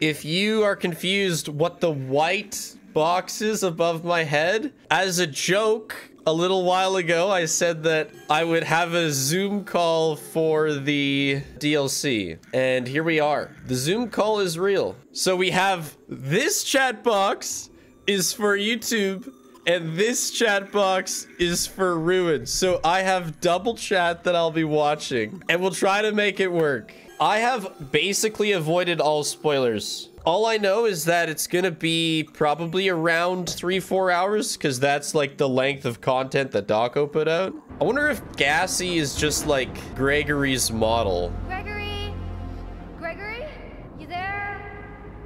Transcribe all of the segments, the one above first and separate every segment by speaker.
Speaker 1: If you are confused what the white box is above my head, as a joke, a little while ago, I said that I would have a Zoom call for the DLC. And here we are. The Zoom call is real. So we have this chat box is for YouTube and this chat box is for Ruin. So I have double chat that I'll be watching and we'll try to make it work. I have basically avoided all spoilers. All I know is that it's gonna be probably around three, four hours, because that's like the length of content that Dawko put out. I wonder if Gassy is just like Gregory's model.
Speaker 2: Gregory? Gregory? You there?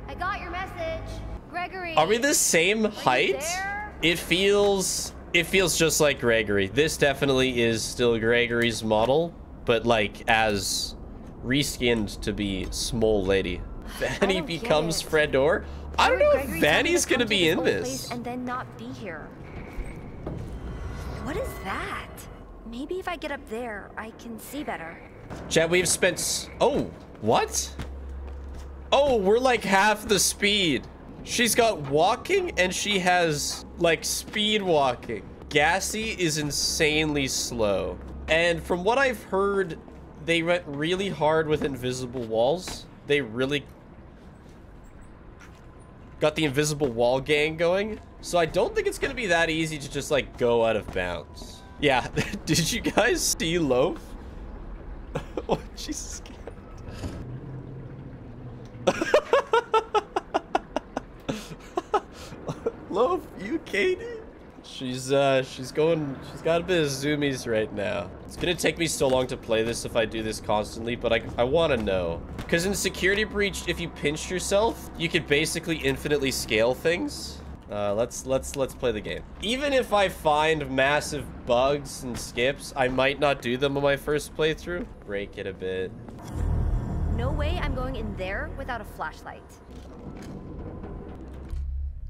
Speaker 2: I got your message. Gregory.
Speaker 1: Are we the same height? It feels it feels just like Gregory. This definitely is still Gregory's model, but like as reskinned to be small lady. Vanny becomes. Fredor. I don't know if
Speaker 2: Gregory tell me
Speaker 1: Vanny's
Speaker 2: to
Speaker 1: gonna be in this.
Speaker 2: And then not be here. What is that? Maybe if I get up there, I can see better.
Speaker 1: Chat, we've spent. s- Oh, what? Oh, we're like half the speed. She's got walking and she has like speed walking. Gassy is insanely slow. And from what I've heard, they went really hard with invisible walls. They really got the invisible wall gang going. So I don't think it's going to be that easy to just like go out of bounds. Yeah, did you guys see Loaf? oh, Jesus. Loaf, you Katie? She's uh she's going she's got a bit of zoomies right now. It's gonna take me so long to play this if I do this constantly, but I I wanna know. Cause in security breach, if you pinched yourself, you could basically infinitely scale things. Uh, let's let's let's play the game. Even if I find massive bugs and skips, I might not do them on my first playthrough. Break it a bit.
Speaker 2: No way I'm going in there without a flashlight.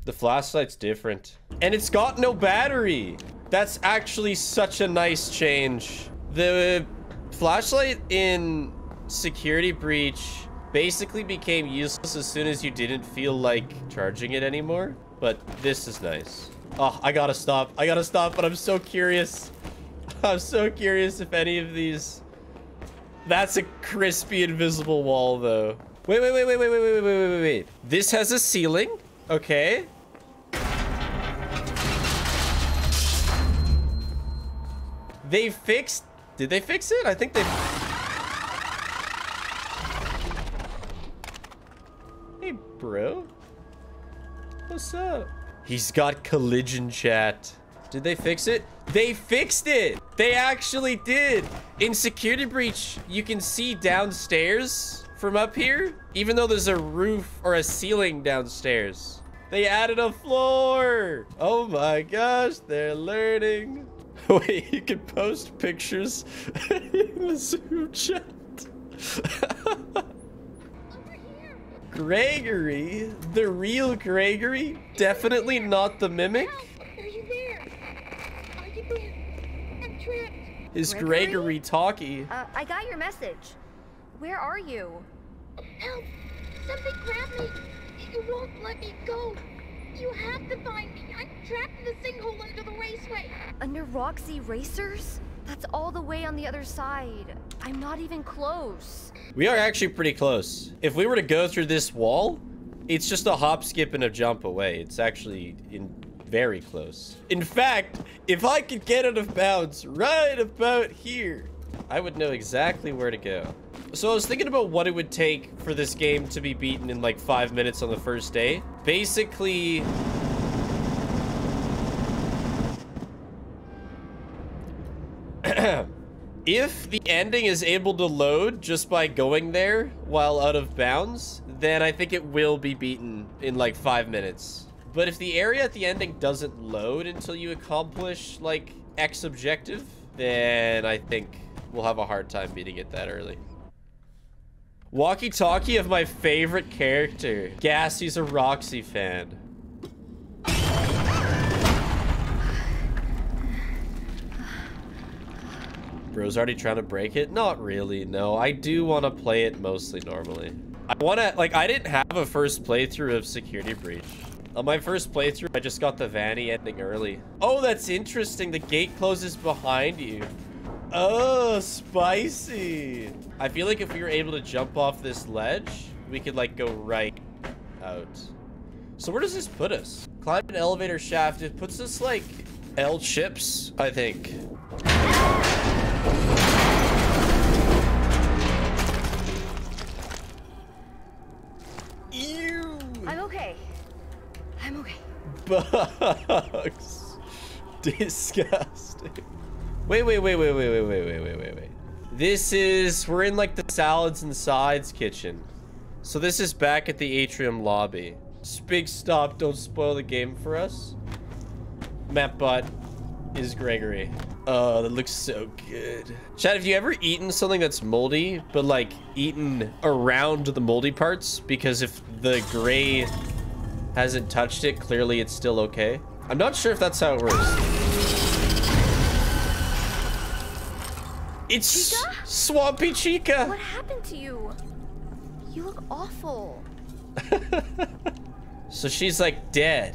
Speaker 1: The flashlight's different. And it's got no battery. That's actually such a nice change. The flashlight in Security Breach basically became useless as soon as you didn't feel like charging it anymore. But this is nice. Oh, I gotta stop. I gotta stop, but I'm so curious. I'm so curious if any of these... That's a crispy invisible wall, though. Wait, wait, wait, wait, wait, wait, wait, wait, wait, wait, wait. This has a ceiling. Okay. They fixed... Did they fix it? I think they... Hey, bro. What's up? He's got collision chat. Did they fix it? They fixed it! They actually did! In Security Breach, you can see downstairs from up here, even though there's a roof or a ceiling downstairs. They added a floor! Oh my gosh, they're learning. Wait, you can post pictures in the Zoom chat. Gregory? The real Gregory? Definitely not the mimic?
Speaker 3: Are you there? Are? I'm trapped.
Speaker 1: Is
Speaker 2: Gregory?
Speaker 1: Gregory talkie?
Speaker 2: Uh, I got your message. Where are you?
Speaker 3: Help! Something grabbed me. You won't let me go. You have to find me. I'm trapped in the sinkhole under the raceway.
Speaker 2: Under Roxy Racers? That's all the way on the other side. I'm not even close.
Speaker 1: We are actually pretty close. If we were to go through this wall, it's just a hop, skip, and a jump away. It's actually in very close. In fact, if I could get out of bounds right about here, I would know exactly where to go. So I was thinking about what it would take for this game to be beaten in like five minutes on the first day. Basically, if the ending is able to load just by going there while out of bounds, then I think it will be beaten in like five minutes. But if the area at the ending doesn't load until you accomplish like X objective, then I think we'll have a hard time beating it that early. Walkie-talkie of my favorite character. Gassy's a Roxy fan. Bro's already trying to break it? Not really, no. I do want to play it mostly normally. I want to, like, I didn't have a first playthrough of Security Breach. On my first playthrough, I just got the Vanny ending early. Oh, that's interesting. The gate closes behind you. Oh, spicy. I feel like if we were able to jump off this ledge, we could, like, go right out. So where does this put us? Climb an elevator shaft. It puts us, like, El Chips, I think. Ew.
Speaker 2: I'm okay. I'm okay.
Speaker 1: Bugs. Disgusting. Wait, wait, wait, wait, wait, wait, wait, wait, wait, wait, wait. This is, we're in like the salads and sides kitchen. So this is back at the atrium lobby. Big stop, don't spoil the game for us. Mapbot is Gregory. Oh, that looks so good. Chad, have you ever eaten something that's moldy, but like eaten around the moldy parts? Because if the gray hasn't touched it, clearly it's still okay. I'm not sure if that's how it works. It's
Speaker 2: Chica?
Speaker 1: Swampy Chica.
Speaker 2: What happened to you? You look awful.
Speaker 1: So she's like dead.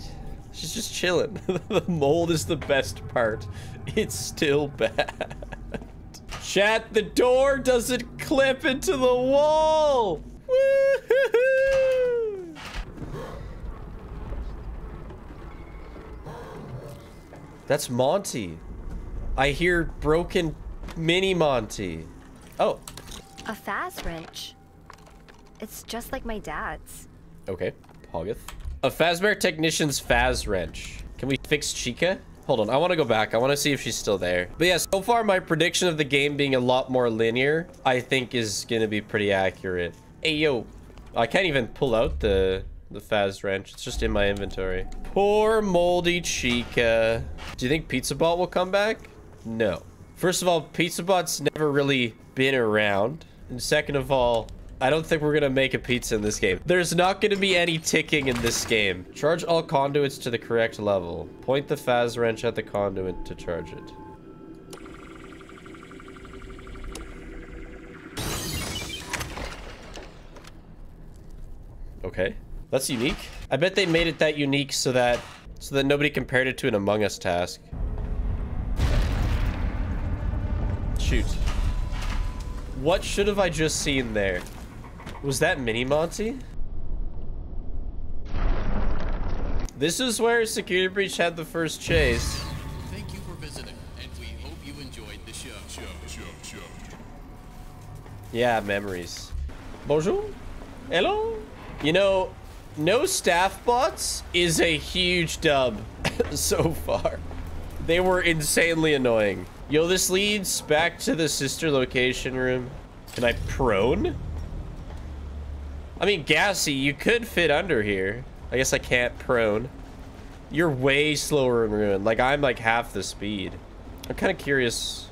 Speaker 1: She's just chilling. the mold is the best part. It's still bad. Chat, the door doesn't clip into the wall. That's Monty. I hear broken mini Monty. Oh,
Speaker 2: A Faz wrench. It's just like my dad's.
Speaker 1: Okay, Hoggith. A Fazbear Technician's Faz Wrench. Can we fix Chica? Hold on, I want to go back. I want to see if she's still there. But yeah, so far my prediction of the game being a lot more linear, I think is going to be pretty accurate. Hey, yo. I can't even pull out the, the Faz Wrench. It's just in my inventory. Poor moldy Chica. Do you think Pizza Bot will come back? No. First of all, Pizza Bot's never really been around. And second of all, I don't think we're gonna make a pizza in this game. There's not gonna be any ticking in this game. Charge all conduits to the correct level. Point the Faz wrench at the conduit to charge it. Okay. That's unique. I bet they made it that unique so that so that nobody compared it to an Among Us task. Shoot. What should have I just seen there? Was that Mini Monty? This is where Security Breach had the first chase.
Speaker 4: Thank you for visiting, and we hope you enjoyed the show. Show, show, show.
Speaker 1: Yeah, memories. Bonjour. Hello. You know, no staff bots is a huge dub so far. They were insanely annoying. Yo, this leads back to the sister location room. Can I prone? I mean, Gassy, you could fit under here. I guess I can't prone. You're way slower in Ruin. Like, I'm like half the speed. I'm kind of curious.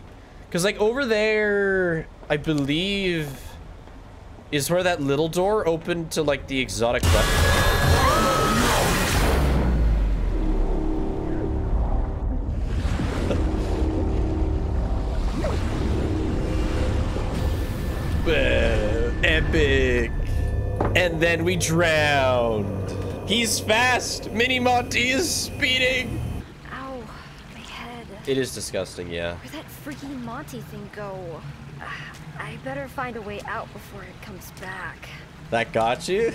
Speaker 1: Because, like, over there, I believe, is where that little door opened to, like, the exotic weapon. And then we drowned. He's fast. Mini Monty is speeding.
Speaker 2: Ow, my head.
Speaker 1: It is disgusting, yeah.
Speaker 2: Where'd that freaking Monty thing go? I better find a way out before it comes back.
Speaker 1: That got you?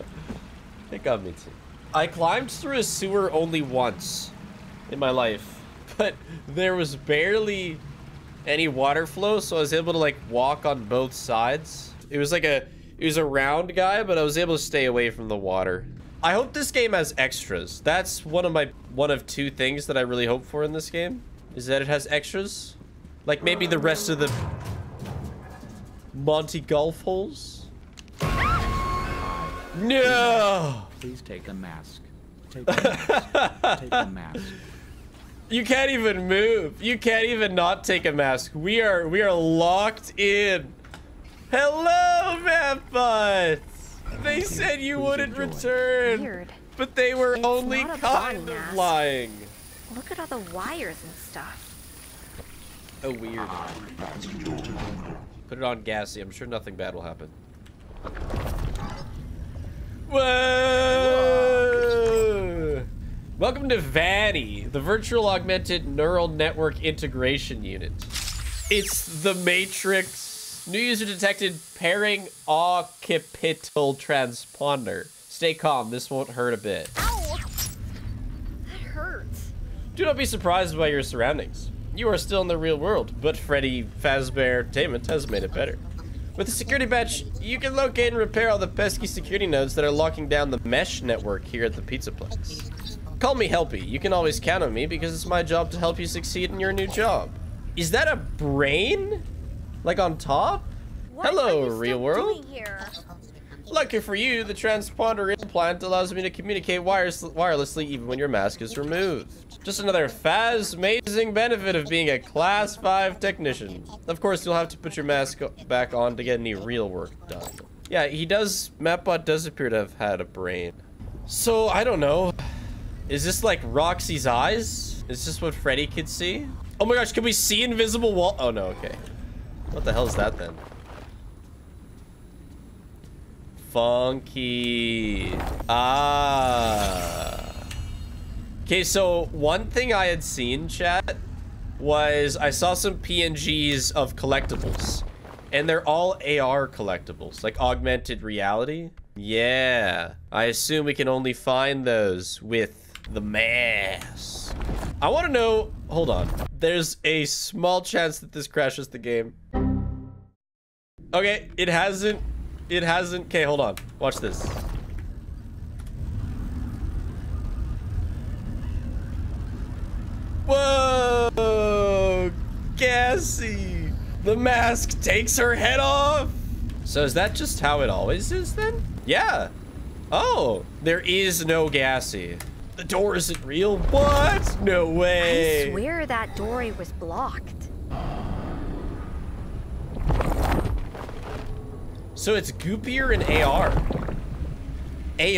Speaker 1: it got me too. I climbed through a sewer only once in my life, but there was barely any water flow, so I was able to like walk on both sides. It was like a it was a round guy, but I was able to stay away from the water. I hope this game has extras. That's one of my one of two things that I really hope for in this game is that it has extras. Like maybe the rest of the Monty golf holes. No!
Speaker 5: Please take a mask. Take a mask. take a mask.
Speaker 1: You can't even move. You can't even not take a mask. We are we are locked in. Hello, Vampires. They said you wouldn't return,
Speaker 2: Weird.
Speaker 1: but they were
Speaker 2: It's
Speaker 1: only kind of
Speaker 2: mask.
Speaker 1: lying.
Speaker 2: Look at all the wires and stuff.
Speaker 1: Oh, weird. Put it on gassy. I'm sure nothing bad will happen. Whoa! Welcome to Vanny, the virtual augmented neural network integration unit. It's the Matrix. New user detected pairing occipital transponder. Stay calm, this won't hurt a bit.
Speaker 2: Ow! That hurts.
Speaker 1: Do not be surprised by your surroundings. You are still in the real world, but Freddy Fazbear Entertainment has made it better. With the security patch, you can locate and repair all the pesky security nodes that are locking down the mesh network here at the Pizza Place. Call me Helpy. You can always count on me because it's my job to help you succeed in your new job. Is that a brain? Like on top?
Speaker 2: What
Speaker 1: Hello, real world. Lucky for you, the transponder implant allows me to communicate wires wirelessly even when your mask is removed. Just another Faz amazing benefit of being a class 5 technician. Of course, you'll have to put your mask back on to get any real work done. Yeah, he does, Mapbot does appear to have had a brain. So, I don't know. Is this like Roxy's eyes? Is this what Freddy could see? Oh my gosh, can we see invisible wall? Oh no, okay. What the hell is that then? Funky. Ah. Okay, so one thing I had seen, chat, was I saw some PNGs of collectibles. And they're all AR collectibles, like augmented reality. Yeah. I assume we can only find those with the mask. I want to know... Hold on. There's a small chance that this crashes the game. Okay, it hasn't. It hasn't. Okay, hold on. Watch this. Whoa! Gassy! The mask takes her head off! So is that just how it always is then? Yeah. Oh, there is no Gassy. The door isn't real? What? No way.
Speaker 2: I swear that doorway was blocked.
Speaker 1: So it's goopier in AR.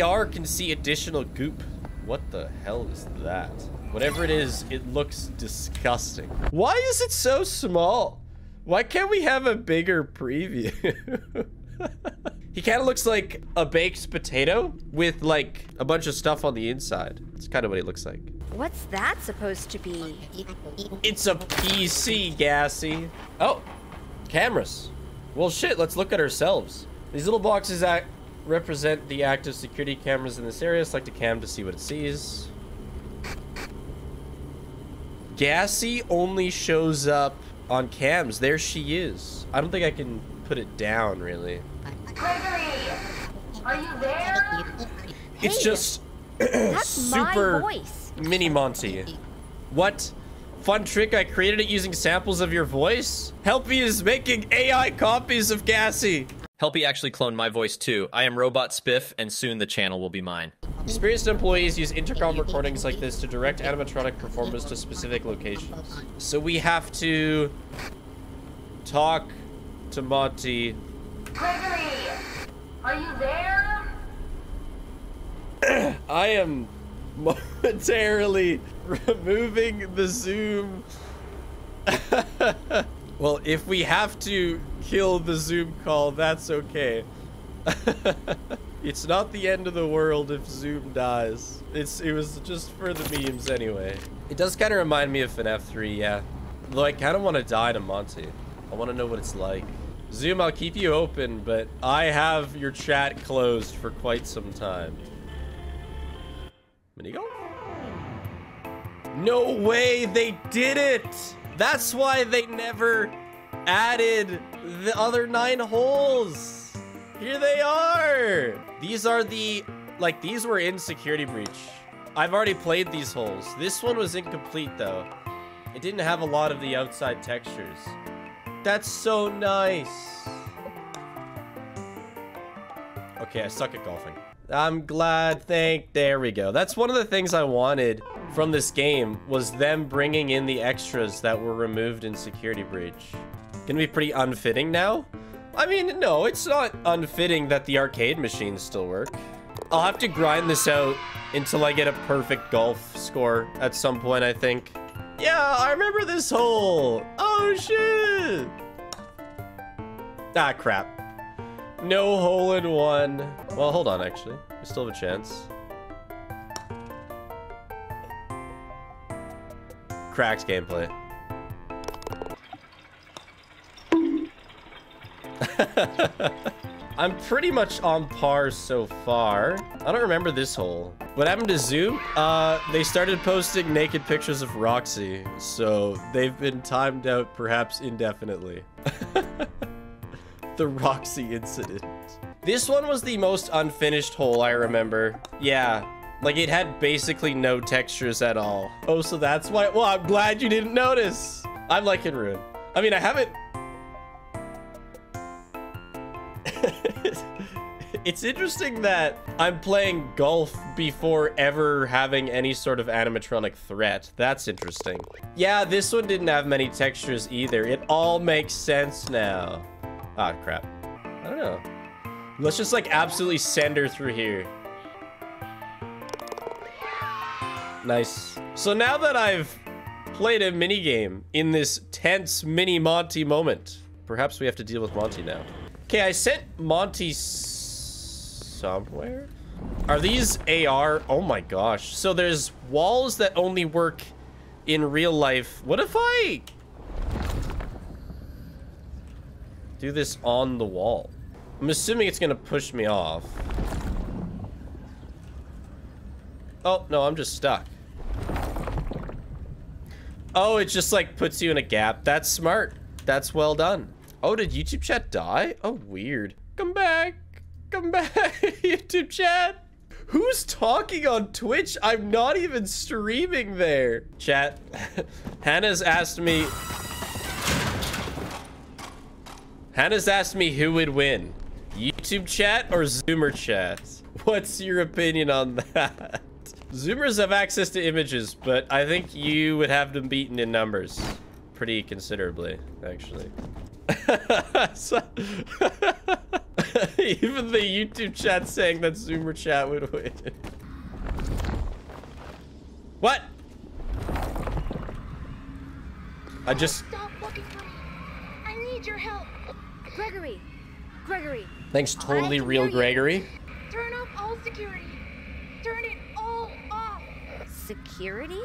Speaker 1: AR can see additional goop. What the hell is that? Whatever it is, it looks disgusting. Why is it so small? Why can't we have a bigger preview? he kind of looks like a baked potato with like a bunch of stuff on the inside. It's kind of what he looks like.
Speaker 2: What's that supposed to be?
Speaker 1: It's a PC, Gassy. Oh, cameras. Well, shit, let's look at ourselves. These little boxes act represent the active security cameras in this area. Select a cam to see what it sees. Gassy only shows up on cams. There she is. I don't think I can put it down, really.
Speaker 2: Gregory, are you there?
Speaker 1: It's
Speaker 2: Hey,
Speaker 1: just
Speaker 2: That's
Speaker 1: super mini Monty. What? Fun trick, I created it using samples of your voice? Helpy is making AI copies of Gassy.
Speaker 6: Helpy actually cloned my voice too. I am Robot Spiff, and soon the channel will be mine.
Speaker 1: Experienced employees use intercom recordings like this to direct animatronic performers to specific locations. So we have to talk to Monty.
Speaker 2: Gregory, are you there?
Speaker 1: I am momentarily removing the zoom. well, if we have to kill the zoom call, that's okay. it's not the end of the world if zoom dies. It's it was just for the memes anyway. It does kind of remind me of FNAF 3, yeah. Though I kind of want to die to Monty. I want to know what it's like. Zoom, I'll keep you open, but I have your chat closed for quite some time. Minigolf? No way, they did it! That's why they never added the other nine holes. Here they are. These are the, like, these were in Security Breach. I've already played these holes. This one was incomplete, though. It didn't have a lot of the outside textures. That's so nice. Okay, I suck at golfing. I'm glad, thank, there we go. That's one of the things I wanted from this game was them bringing in the extras that were removed in Security Breach. Gonna be pretty unfitting now? I mean, no, it's not unfitting that the arcade machines still work. I'll have to grind this out until I get a perfect golf score at some point, I think. Yeah, I remember this hole. Oh, shit. Ah, crap. No hole in one. Well, hold on, actually. We still have a chance. Cracks gameplay. I'm pretty much on par so far. I don't remember this hole. What happened to Zoom? Uh, they started posting naked pictures of Roxy, so they've been timed out perhaps indefinitely. the Roxy incident. This one was the most unfinished hole I remember. Yeah, like it had basically no textures at all. Oh, so that's why. Well, I'm glad you didn't notice. I'm liking Ruin. I mean, I haven't. it's interesting that I'm playing golf before ever having any sort of animatronic threat. That's interesting. Yeah, this one didn't have many textures either. It all makes sense now. Ah, crap. I don't know. Let's just like absolutely send her through here. Nice. So now that I've played a mini game in this tense mini Monty moment, perhaps we have to deal with Monty now. Okay, I sent Monty somewhere. Are these AR? Oh my gosh. So there's walls that only work in real life. What if I do this on the wall? I'm assuming it's gonna push me off. Oh, no, I'm just stuck. Oh, it just like puts you in a gap. That's smart. That's well done. Oh, did YouTube chat die? Oh, weird. Come back. Come back, YouTube chat. Who's talking on Twitch? I'm not even streaming there. Chat, Hannah's asked me... Hannah's asked me who would win. YouTube chat or Zoomer chat? What's your opinion on that? Zoomers have access to images, but I think you would have them beaten in numbers. Pretty considerably, actually. even the YouTube chat saying that Zoomer chat would win. What? I just...
Speaker 3: Stop looking for me. I need your help.
Speaker 2: Gregory! Gregory!
Speaker 1: Thanks, totally real. Gregory.
Speaker 3: Turn off all security. Turn it all off.
Speaker 2: Security?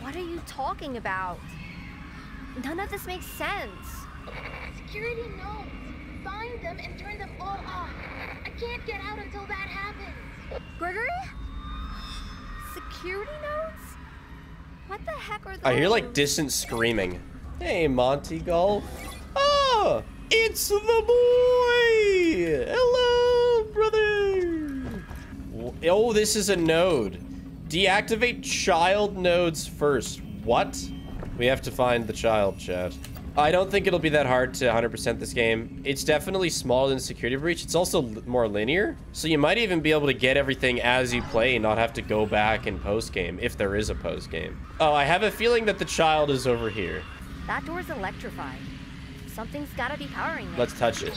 Speaker 2: What are you talking about? None of this makes sense.
Speaker 3: Security knows. Find them and turn them all off. I can't get out until that happens.
Speaker 2: Gregory? Security notes? What the heck are those?
Speaker 1: I hear like distant screaming. Hey, Monty Golf. Oh, it's the boy. Hello, brother. Oh, this is a node. Deactivate child nodes first. What? We have to find the child, chat. I don't think it'll be that hard to 100% this game. It's definitely smaller than Security Breach. It's also more linear. So you might even be able to get everything as you play and not have to go back in post-game, if there is a post-game. Oh, I have a feeling that the child is over here.
Speaker 2: That door's electrified. Something's gotta be powering it.
Speaker 1: Let's touch it.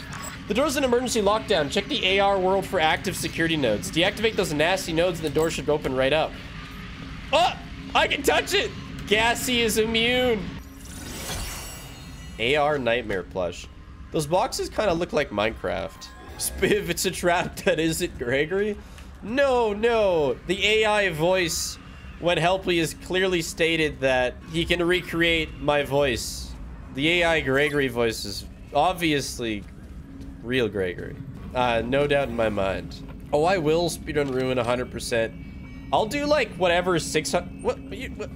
Speaker 1: The door's in emergency lockdown. Check the AR world for active security nodes. Deactivate those nasty nodes and the door should open right up. Oh, I can touch it. Gassy is immune. AR Nightmare plush. Those boxes kind of look like Minecraft. Spiff, it's a trap that isn't Gregory? No, no. The AI voice, when Helpy has clearly stated that he can recreate my voice. The AI Gregory voice is obviously real Gregory. Uh, no doubt in my mind. Oh, I will speedrun Ruin 100%. I'll do like whatever 600... What, you, what?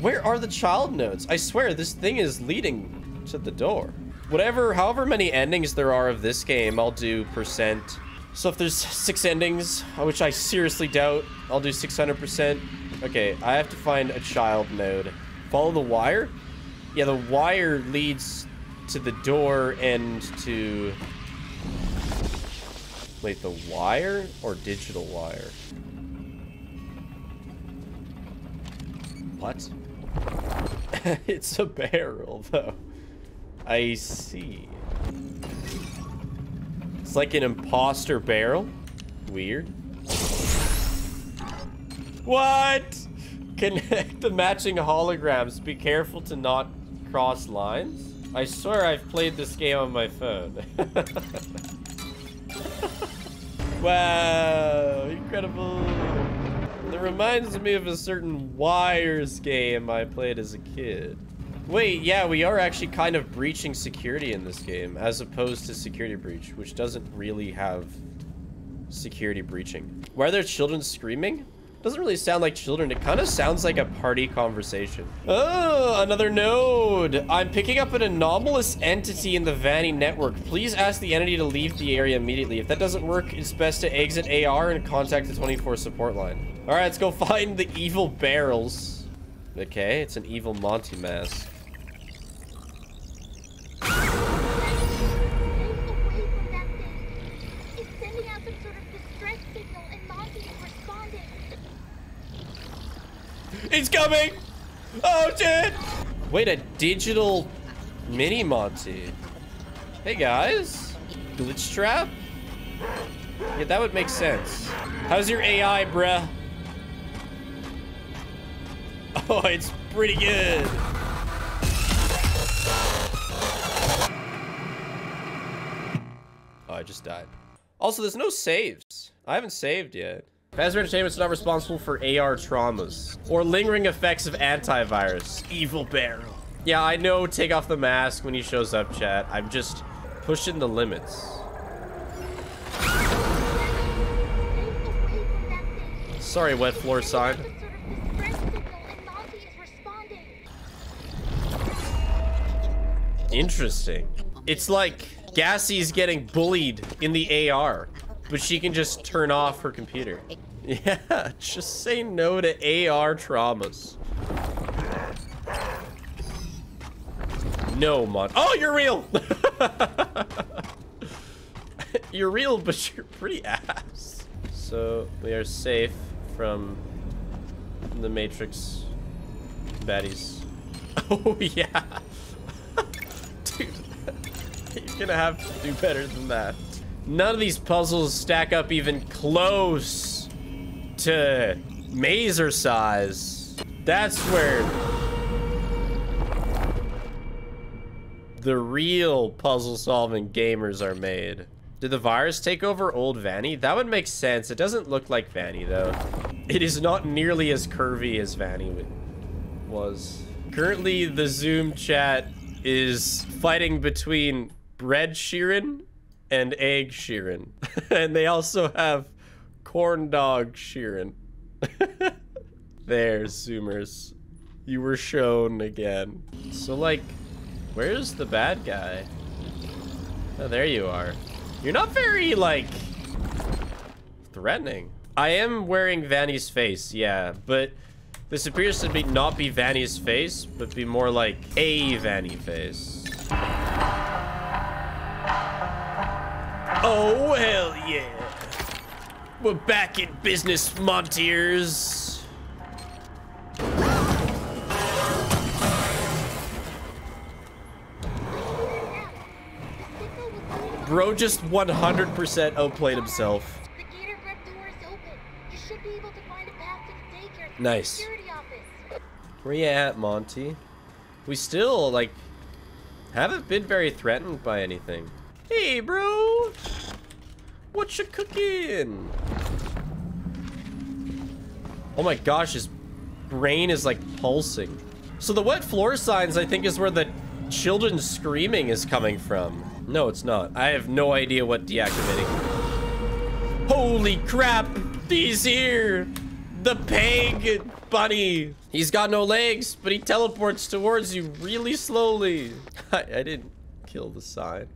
Speaker 1: Where are the child nodes? I swear, this thing is leading to the door. Whatever, however many endings there are of this game, I'll do percent. So if there's six endings, which I seriously doubt, I'll do 600%. Okay, I have to find a child node. Follow the wire? Yeah, the wire leads to the door and to... Wait, the wire or digital wire? What? it's a barrel, though. I see. It's like an imposter barrel. Weird. What? Connect the matching holograms. Be careful to not cross lines. I swear I've played this game on my phone. Wow, incredible. It reminds me of a certain Wires game I played as a kid. Wait, yeah, we are actually kind of breaching security in this game, as opposed to Security Breach, which doesn't really have security breaching. Why are there children screaming? Doesn't really sound like children. It kind of sounds like a party conversation. Oh, another node. I'm picking up an anomalous entity in the Vanny network. Please ask the entity to leave the area immediately. If that doesn't work, it's best to exit AR and contact the 24 support line. All right, let's go find the evil barrels. Okay, it's an evil Monty mask.
Speaker 3: Stay away from that thing. It's sending out some sort of distress signal, and Monty is responding.
Speaker 1: It's coming! Oh, shit! Wait, a digital mini Monty. Hey, guys. Glitch trap? Yeah, that would make sense. How's your AI, bruh? Oh, it's pretty good. Oh, I just died. Also, there's no saves. I haven't saved yet. Fazbear Entertainment's not responsible for AR traumas or lingering effects of antivirus. Evil Barrel. Yeah, I know take off the mask when he shows up, chat. I'm just pushing the limits.
Speaker 3: Stay away from that thing.
Speaker 1: Sorry, wet floor sign.
Speaker 3: Some sort of distress signal, and Monty is responding.
Speaker 1: Interesting. It's like Gassie's getting bullied in the AR, but she can just turn off her computer. Yeah, just say no to AR traumas. No, Mon. Oh, you're real! you're real, but you're pretty ass. So, we are safe from the Matrix baddies. Oh, yeah. Dude, you're gonna have to do better than that. None of these puzzles stack up even close to mazer size. That's where the real puzzle solving gamers are made. Did the virus take over old Vanny? That would make sense. It doesn't look like Vanny though. It is not nearly as curvy as Vanny was. Currently, the Zoom chat is fighting between Bread Sheeran and Egg Sheeran. and they also have Corn Dog Sheeran. there, Zoomers. You were shown again. So, like, where's the bad guy? Oh, there you are. You're not very, like, threatening. I am wearing Vanny's face, yeah, but this appears to be not be Vanny's face, but be more like a Vanny face. Oh, hell yeah. We're back in business, Montiers. Bro just 100% outplayed himself. Nice. Where you at, Monty? We still, like, haven't been very threatened by anything. Hey, bro! What you cooking? Oh my gosh, his brain is, like, pulsing. So the wet floor signs, I think, is where the children screaming is coming from. No, it's not. I have no idea what deactivating. Holy crap! He's here! The peg bunny! He's got no legs, but he teleports towards you really slowly. I, I didn't kill the sign.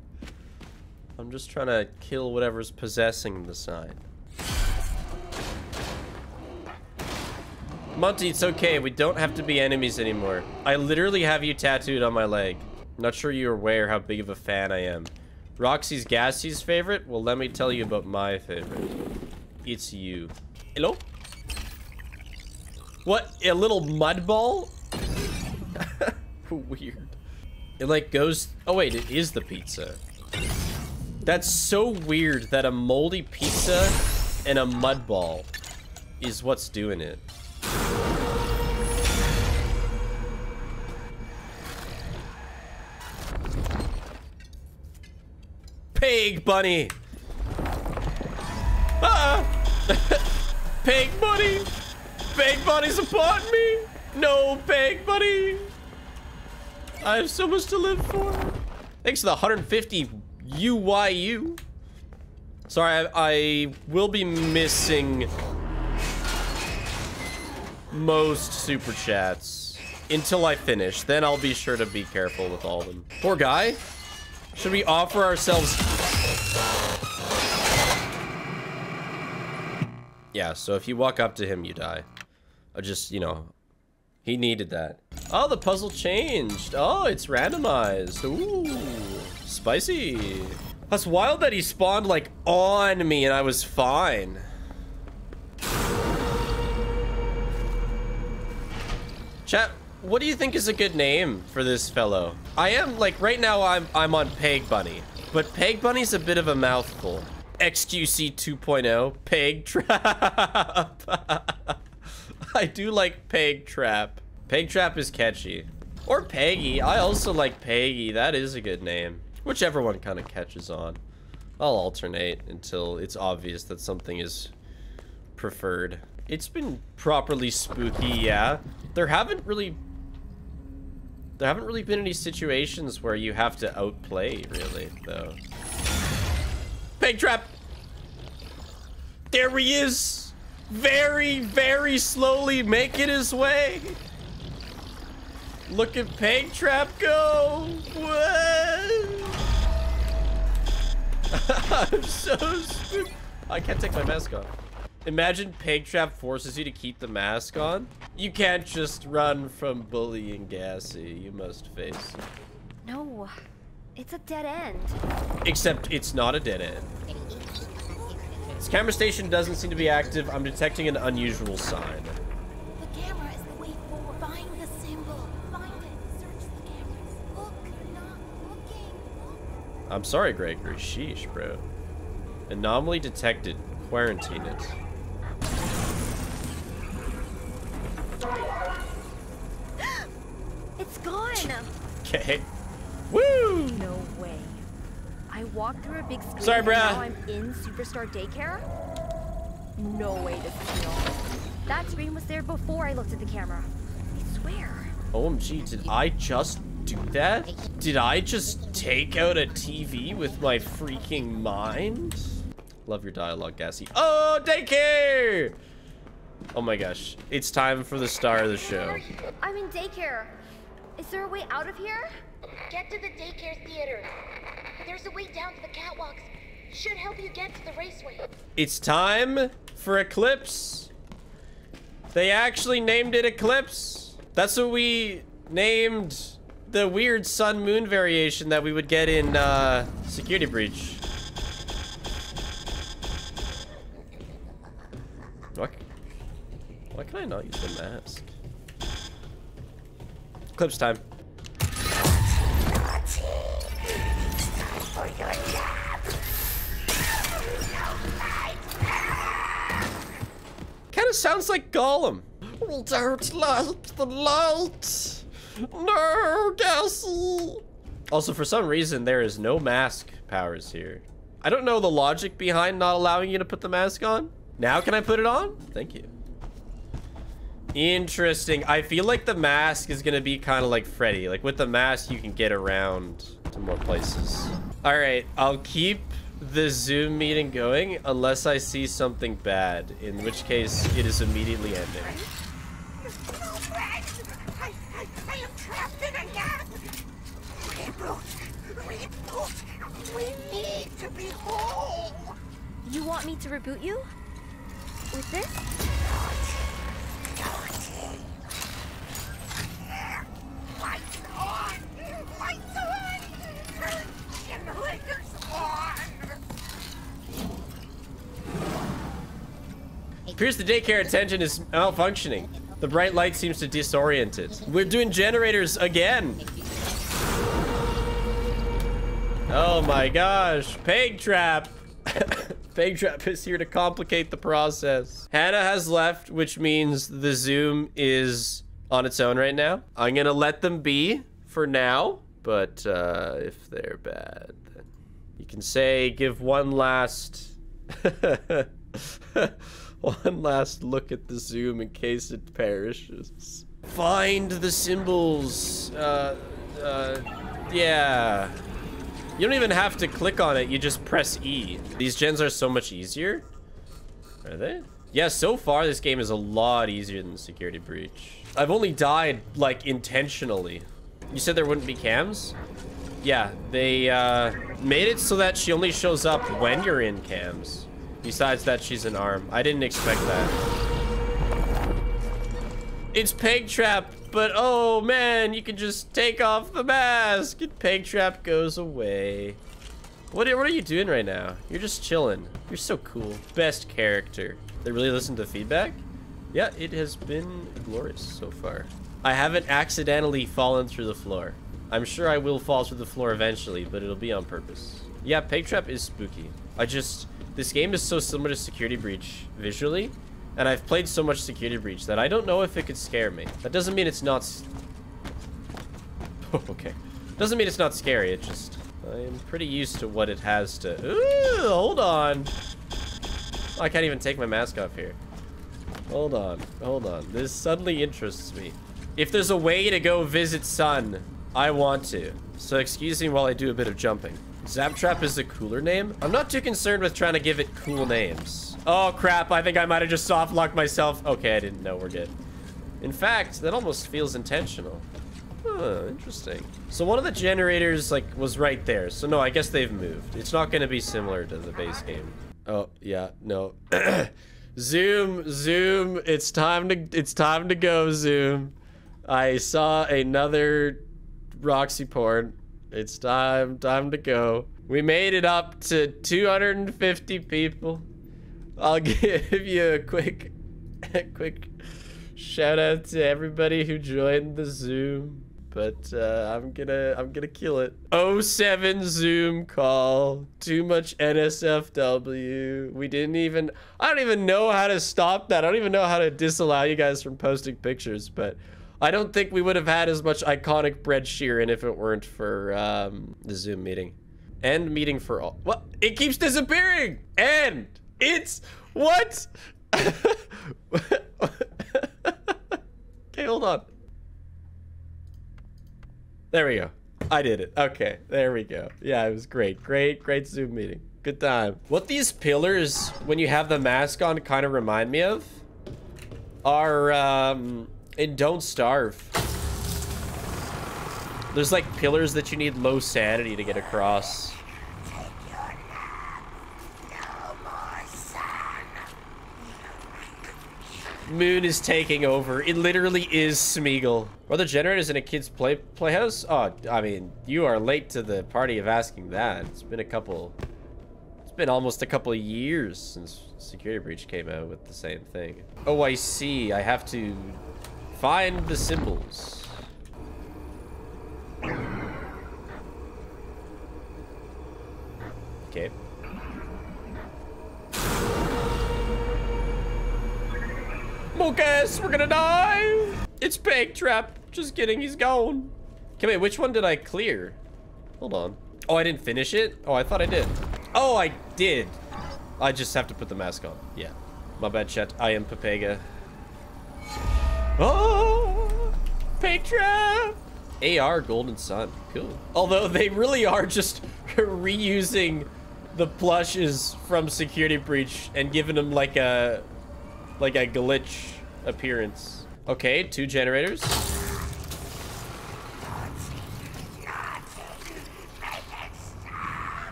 Speaker 1: I'm just trying to kill whatever's possessing the sign. Monty, it's okay. We don't have to be enemies anymore. I literally have you tattooed on my leg. Not sure you're aware how big of a fan I am. Roxy's Gassie's favorite? Well, let me tell you about my favorite. It's you. Hello? What? A little mud ball? Weird. It like goes... Oh wait, it is the pizza. That's so weird that a moldy pizza and a mud ball is what's doing it. Pig bunny. Ah! pig buddy! Peg buddy's upon me! No, pig bunny! I have so much to live for. Thanks to the 150 UYU. Sorry, I, I will be missing most super chats until I finish. Then I'll be sure to be careful with all of them. Poor guy. Should we offer ourselves... Yeah, so if you walk up to him, you die. I just, you know, he needed that. Oh, the puzzle changed. Oh, it's randomized. Ooh, spicy. That's wild that he spawned like on me and I was fine. Chat, what do you think is a good name for this fellow? I am like right now I'm I'm on Peg Bunny, but Peg Bunny's a bit of a mouthful. XQC 2.0 Peg Trap. I do like Peg Trap. Peg Trap is catchy. Or Peggy. I also like Peggy. That is a good name. Whichever one kind of catches on. I'll alternate until it's obvious that something is preferred. It's been properly spooky, yeah. There haven't really... There haven't really been any situations where you have to outplay, really, though. Peg trap! There he is! Very, very slowly making his way! Look at Peg Trap go! What? I'm so stupid. I can't take my mask off. Imagine Peg Trap forces you to keep the mask on. You can't just run from bullying Gassy. You must face.
Speaker 2: No, it's a dead end.
Speaker 1: Except it's not a dead end. This camera station doesn't seem to be active. I'm detecting an unusual sign.
Speaker 3: The camera is the way forward. Find the symbol. Find it. Search the cameras. Look. Not looking. Look.
Speaker 1: I'm sorry, Gregory. Sheesh, bro. Anomaly detected. Quarantine it.
Speaker 2: It's gone.
Speaker 1: Okay. Woo!
Speaker 2: No way. I walked through a big screen
Speaker 1: Sorry,
Speaker 2: and
Speaker 1: bruh.
Speaker 2: now I'm in Superstar Daycare? No way this is real. That screen was there before I looked at the camera. I swear.
Speaker 1: OMG, did I just do that? Did I just take out a TV with my freaking mind? Love your dialogue, Gassy. Oh, daycare! Oh my gosh. It's time for the star of the show.
Speaker 2: I'm in daycare. Is there a way out of here?
Speaker 3: Get to the daycare theater. There's a way down to the catwalks. Should help you get to the raceway.
Speaker 1: It's time for Eclipse. They actually named it Eclipse. That's what we named the weird sun moon variation that we would get in uh, Security Breach. Why, why can I not use the mask? Eclipse time. Kind of sounds like Gollum. We Don't light the light. No, Gassy. Also, for some reason, there is no mask powers here. I don't know the logic behind not allowing you to put the mask on. Now can I put it on? Thank you. Interesting. I feel like the mask is going to be kind of like Freddy. Like with the mask, you can get around to more places. All right, I'll keep the Zoom meeting going unless I see something bad, in which case it is immediately ending.
Speaker 7: I, I, I am trapped in a gap. Reboot. Reboot. We need to be home.
Speaker 2: You want me to reboot you? With this?
Speaker 7: Lights on. Lights on. Generators on.
Speaker 1: Appears the daycare attention is malfunctioning. The bright light seems to disorient it. We're doing generators again. Oh my gosh. Peg trap. Peg trap is here to complicate the process. Hannah has left, which means the Zoom is on its own right now. I'm gonna let them be for now, but uh, if they're bad, then you can say give one last One last look at the zoom in case it perishes. Find the symbols. Uh, uh, yeah. You don't even have to click on it, you just press E. These gens are so much easier. Are they? Yeah, so far this game is a lot easier than Security Breach. I've only died, like, intentionally. You said there wouldn't be cams? Yeah, they uh, made it so that she only shows up when you're in cams. Besides that, she's an arm. I didn't expect that. It's Peg Trap, but oh man, you can just take off the mask and Peg Trap goes away. What what are you doing right now? You're just chilling. You're so cool. Best character. They really listened to feedback? Yeah, it has been glorious so far. I haven't accidentally fallen through the floor. I'm sure I will fall through the floor eventually, but it'll be on purpose. Yeah, Peg Trap is spooky. I just... This game is so similar to Security Breach visually, and I've played so much Security Breach that I don't know if it could scare me. That doesn't mean it's not... Oh, okay. Doesn't mean it's not scary, it just... I am pretty used to what it has to... Ooh, hold on. Oh, I can't even take my mask off here. Hold on, hold on. This suddenly interests me. If there's a way to go visit Sun, I want to. So excuse me while I do a bit of jumping. Zaptrap is a cooler name. I'm not too concerned with trying to give it cool names. Oh crap, I think I might have just soft locked myself. Okay, I didn't know we're good. In fact, that almost feels intentional. Huh, interesting. So one of the generators like was right there. So no, I guess they've moved. It's not gonna be similar to the base game. Oh, yeah, no. zoom, zoom, it's time to it's time to go, zoom. I saw another Roxy porn. It's time, time to go. We made it up to 250 people. I'll give you a quick, a quick shout out to everybody who joined the Zoom. But uh, I'm gonna, I'm gonna kill it. 07 Zoom call. Too much NSFW. We didn't even, I don't even know how to stop that. I don't even know how to disallow you guys from posting pictures, but I don't think we would have had as much iconic Bread Sheeran if it weren't for um, the Zoom meeting. End meeting for all. What? It keeps disappearing. End. It's what? okay, hold on. There we go. I did it. Okay, there we go. Yeah, it was great. Great, great Zoom meeting. Good time. What these pillars, when you have the mask on, kind of remind me of are um, in Don't Starve. There's like pillars that you need low sanity to get across. Moon is taking over. It literally is Smeagol. Are the generators in a kid's play playhouse? Oh, I mean, you are late to the party of asking that. It's been a couple... It's been almost a couple of years since Security Breach came out with the same thing. Oh, I see. I have to find the symbols. Okay. Mocus, we're gonna die! It's Peg Trap. Just kidding, he's gone. Okay, wait, which one did I clear? Hold on. Oh, I didn't finish it? Oh, I thought I did. Oh, I did. I just have to put the mask on. Yeah. My bad, chat. I am Pepega. Oh! Petra! AR Golden Sun. Cool. Although they really are just reusing the plushes from Security Breach and giving them like a like a glitch appearance. Okay, two generators.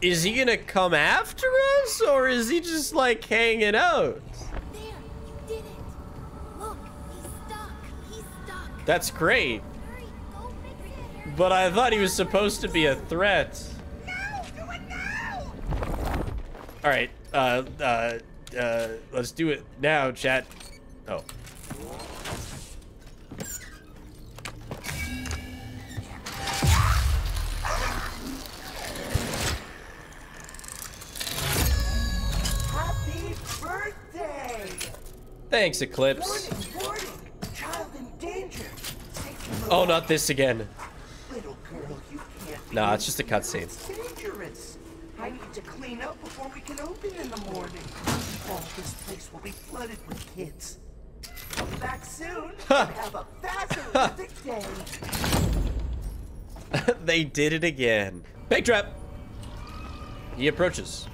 Speaker 1: Is he gonna come after us or is he just like hanging out? That's great.
Speaker 3: Hurry, go fix it.
Speaker 1: But I thought he was supposed to be a threat.
Speaker 7: No, do it now!
Speaker 1: All right, uh, uh, uh, let's do it now, chat. Oh.
Speaker 7: Happy birthday!
Speaker 1: Thanks, Eclipse. Oh, not this again.
Speaker 7: Little girl, you can't
Speaker 1: Nah, it's just a cutscene.
Speaker 7: It's dangerous. I need to clean up before we can open in the morning. fall, this place will be flooded with kids. Come back soon have a fascinating day.
Speaker 1: they did it again. Pig trap. He approaches,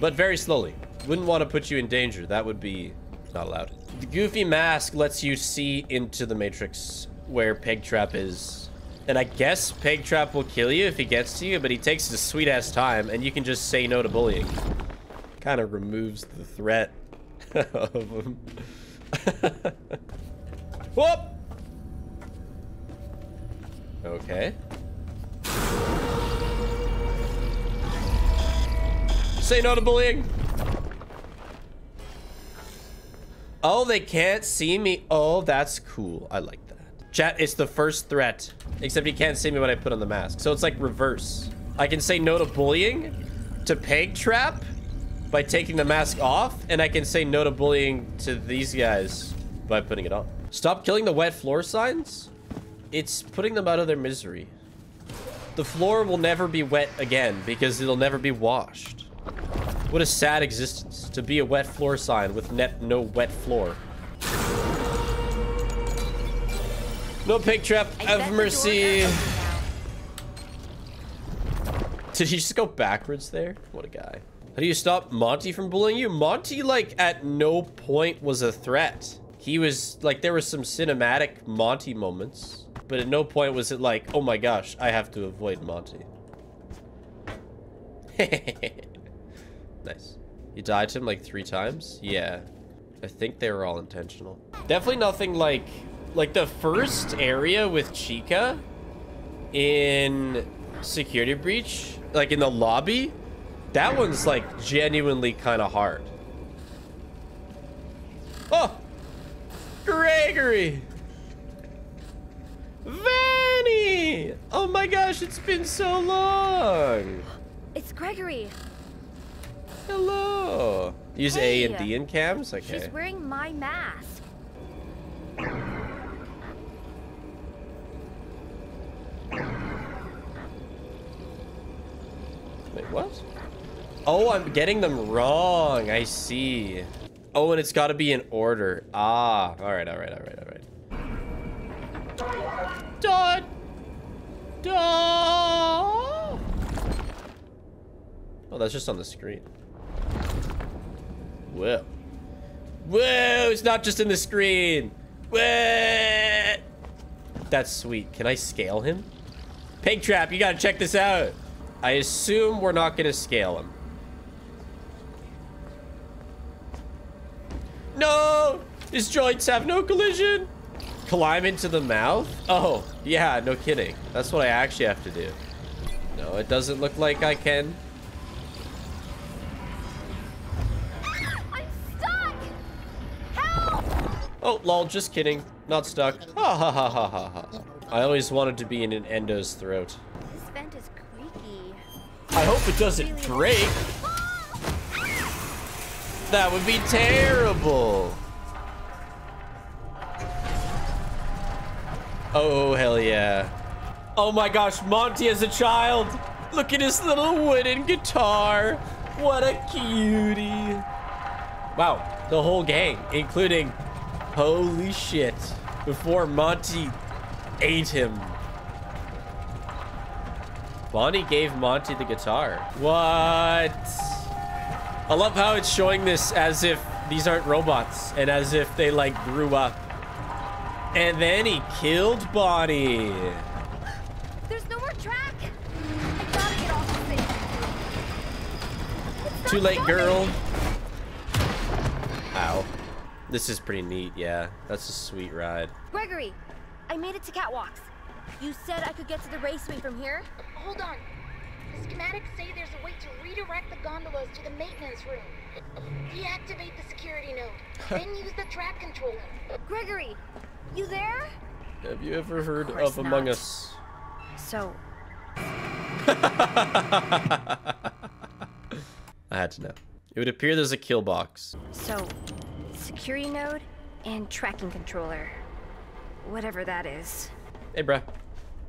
Speaker 1: but very slowly. Wouldn't want to put you in danger. That would be not allowed. The goofy mask lets you see into the matrix where Peg Trap is. And I guess Peg Trap will kill you if he gets to you, but he takes his sweet ass time and you can just say no to bullying. Kind of removes the threat of him. Whoop! Okay. Say no to bullying. Oh, they can't see me. Oh, that's cool. I like. Chat, it's the first threat. Except he can't see me when I put on the mask. So it's like reverse. I can say no to bullying, to peg trap, by taking the mask off, and I can say no to bullying to these guys by putting it on. Stop killing the wet floor signs? It's putting them out of their misery. The floor will never be wet again because it'll never be washed. What a sad existence to be a wet floor sign with net no wet floor. No pig trap, have mercy.
Speaker 2: does open now.
Speaker 1: Did he just go backwards there? What a guy. How do you stop Monty from bullying you? Monty, like, at no point was a threat. He was, like, there were some cinematic Monty moments, but at no point was it like, oh my gosh, I have to avoid Monty. nice. You died to him like three times? Yeah. I think they were all intentional. Definitely nothing like, like the first area with Chica in security breach, like in the lobby, that one's like genuinely kind of hard. Oh, Gregory, Vanny. Oh my gosh, it's been so long.
Speaker 2: It's Gregory.
Speaker 1: Hello. Use A and D in cams. Okay.
Speaker 2: She's wearing my mask.
Speaker 1: Wait, what? Oh, I'm getting them wrong. I see. Oh, and it's got to be in order. Ah, all right, all right, all right, all right. Dot. Dot. Oh, that's just on the screen. Whoa. Whoa, it's not just in the screen. Whoa. That's sweet. Can I scale him? Pig trap, you gotta check this out. I assume we're not gonna scale him. No! His joints have no collision! Climb into the mouth? Oh, yeah, no kidding. That's what I actually have to do. No, it doesn't look like I can.
Speaker 2: I'm stuck! Help!
Speaker 1: Oh, lol, just kidding. Not stuck. Ha ha ha ha ha ha. I always wanted to be in an endo's throat. I hope it doesn't break. That would be terrible. Oh, hell yeah. Oh my gosh, Monty as a child. Look at his little wooden guitar. What a cutie. Wow, the whole gang, including, holy shit, before Monty ate him. Bonnie gave Monty the guitar. What? I love how it's showing this as if these aren't robots and as if they like grew up. And then he killed Bonnie.
Speaker 2: There's no more track. I gotta get off this thing.
Speaker 1: Too late,
Speaker 2: coming.
Speaker 1: girl. Ow. This is pretty neat, yeah. That's a sweet ride.
Speaker 2: Gregory, I made it to Catwalks. You said I could get to the raceway from here?
Speaker 3: Hold on. The schematics say there's a way to redirect the gondolas to the maintenance room. Deactivate the security node, then use the track controller.
Speaker 2: Gregory, you there?
Speaker 1: Have you ever heard
Speaker 2: course
Speaker 1: of Among
Speaker 2: not.
Speaker 1: Us?
Speaker 2: So,
Speaker 1: I had to know. It would appear there's a kill box.
Speaker 2: so, security node and tracking controller. Whatever that is.
Speaker 1: Hey, bruh.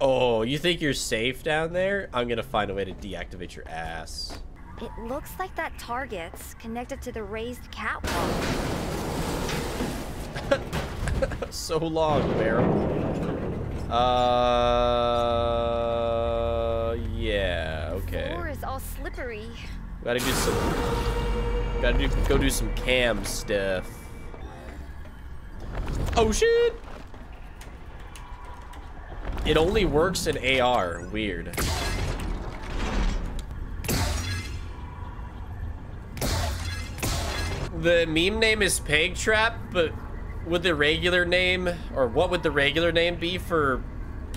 Speaker 1: Oh, you think you're safe down there? I'm gonna find a way to deactivate your ass.
Speaker 2: It looks like that target's connected to the raised catwalk.
Speaker 1: so long, Meryl. Uh, yeah, okay.
Speaker 2: The Floor is all slippery.
Speaker 1: Gotta do some. Gotta do, go do some cam stuff. Oh shit! It only works in AR. Weird. The meme name is Peg Trap, but would the regular name, or what would the regular name be for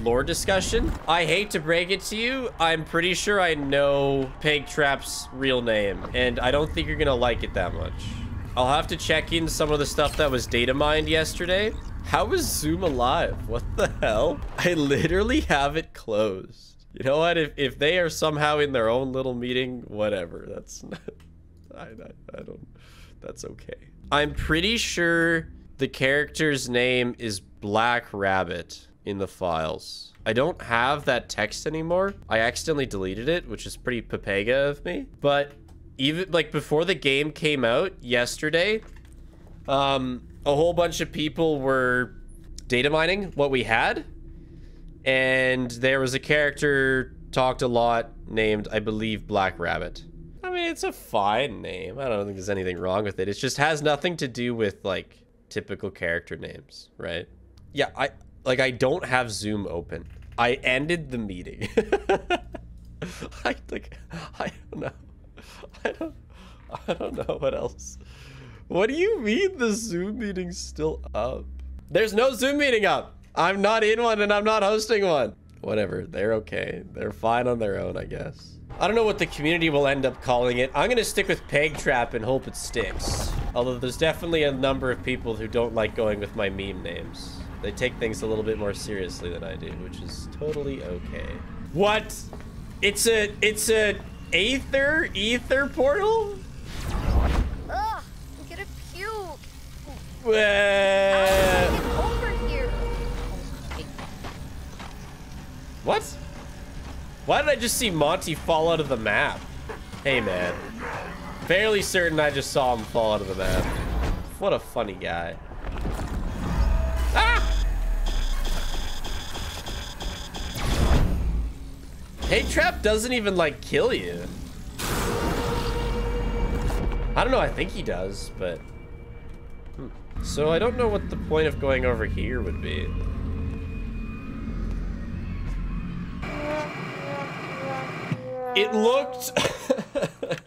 Speaker 1: lore discussion? I hate to break it to you, I'm pretty sure I know Peg Trap's real name, and I don't think you're gonna like it that much. I'll have to check in some of the stuff that was data mined yesterday. How is Zoom alive? What the hell? I literally have it closed. You know what? If, if they are somehow in their own little meeting, whatever. That's not... I, I, I don't... That's okay. I'm pretty sure the character's name is Black Rabbit in the files. I don't have that text anymore. I accidentally deleted it, which is pretty pepega of me. But even like before the game came out yesterday, um, a whole bunch of people were data mining what we had. And there was a character talked a lot named, I believe, Black Rabbit. I mean, it's a fine name. I don't think there's anything wrong with it. It just has nothing to do with like typical character names, right? Yeah, I like I don't have Zoom open. I ended the meeting. I like I don't know. I don't I don't know what else. What do you mean the Zoom meeting's still up? There's no Zoom meeting up. I'm not in one and I'm not hosting one. Whatever, they're okay. They're fine on their own, I guess. I don't know what the community will end up calling it. I'm gonna stick with Peg Trap and hope it sticks. Although there's definitely a number of people who don't like going with my meme names. They take things a little bit more seriously than I do, which is totally okay. What? It's a, it's a Aether, Ether portal?
Speaker 2: Ugh, I'm gonna puke. How
Speaker 1: Uh,
Speaker 2: did I get over here?
Speaker 1: What? Why did I just see Monty fall out of the map? Hey, man. Fairly certain I just saw him fall out of the map. What a funny guy. Ah! Hey, Trap doesn't even, like, kill you. I don't know, I think he does, but... Hmm. So I don't know what the point of going over here would be. It looked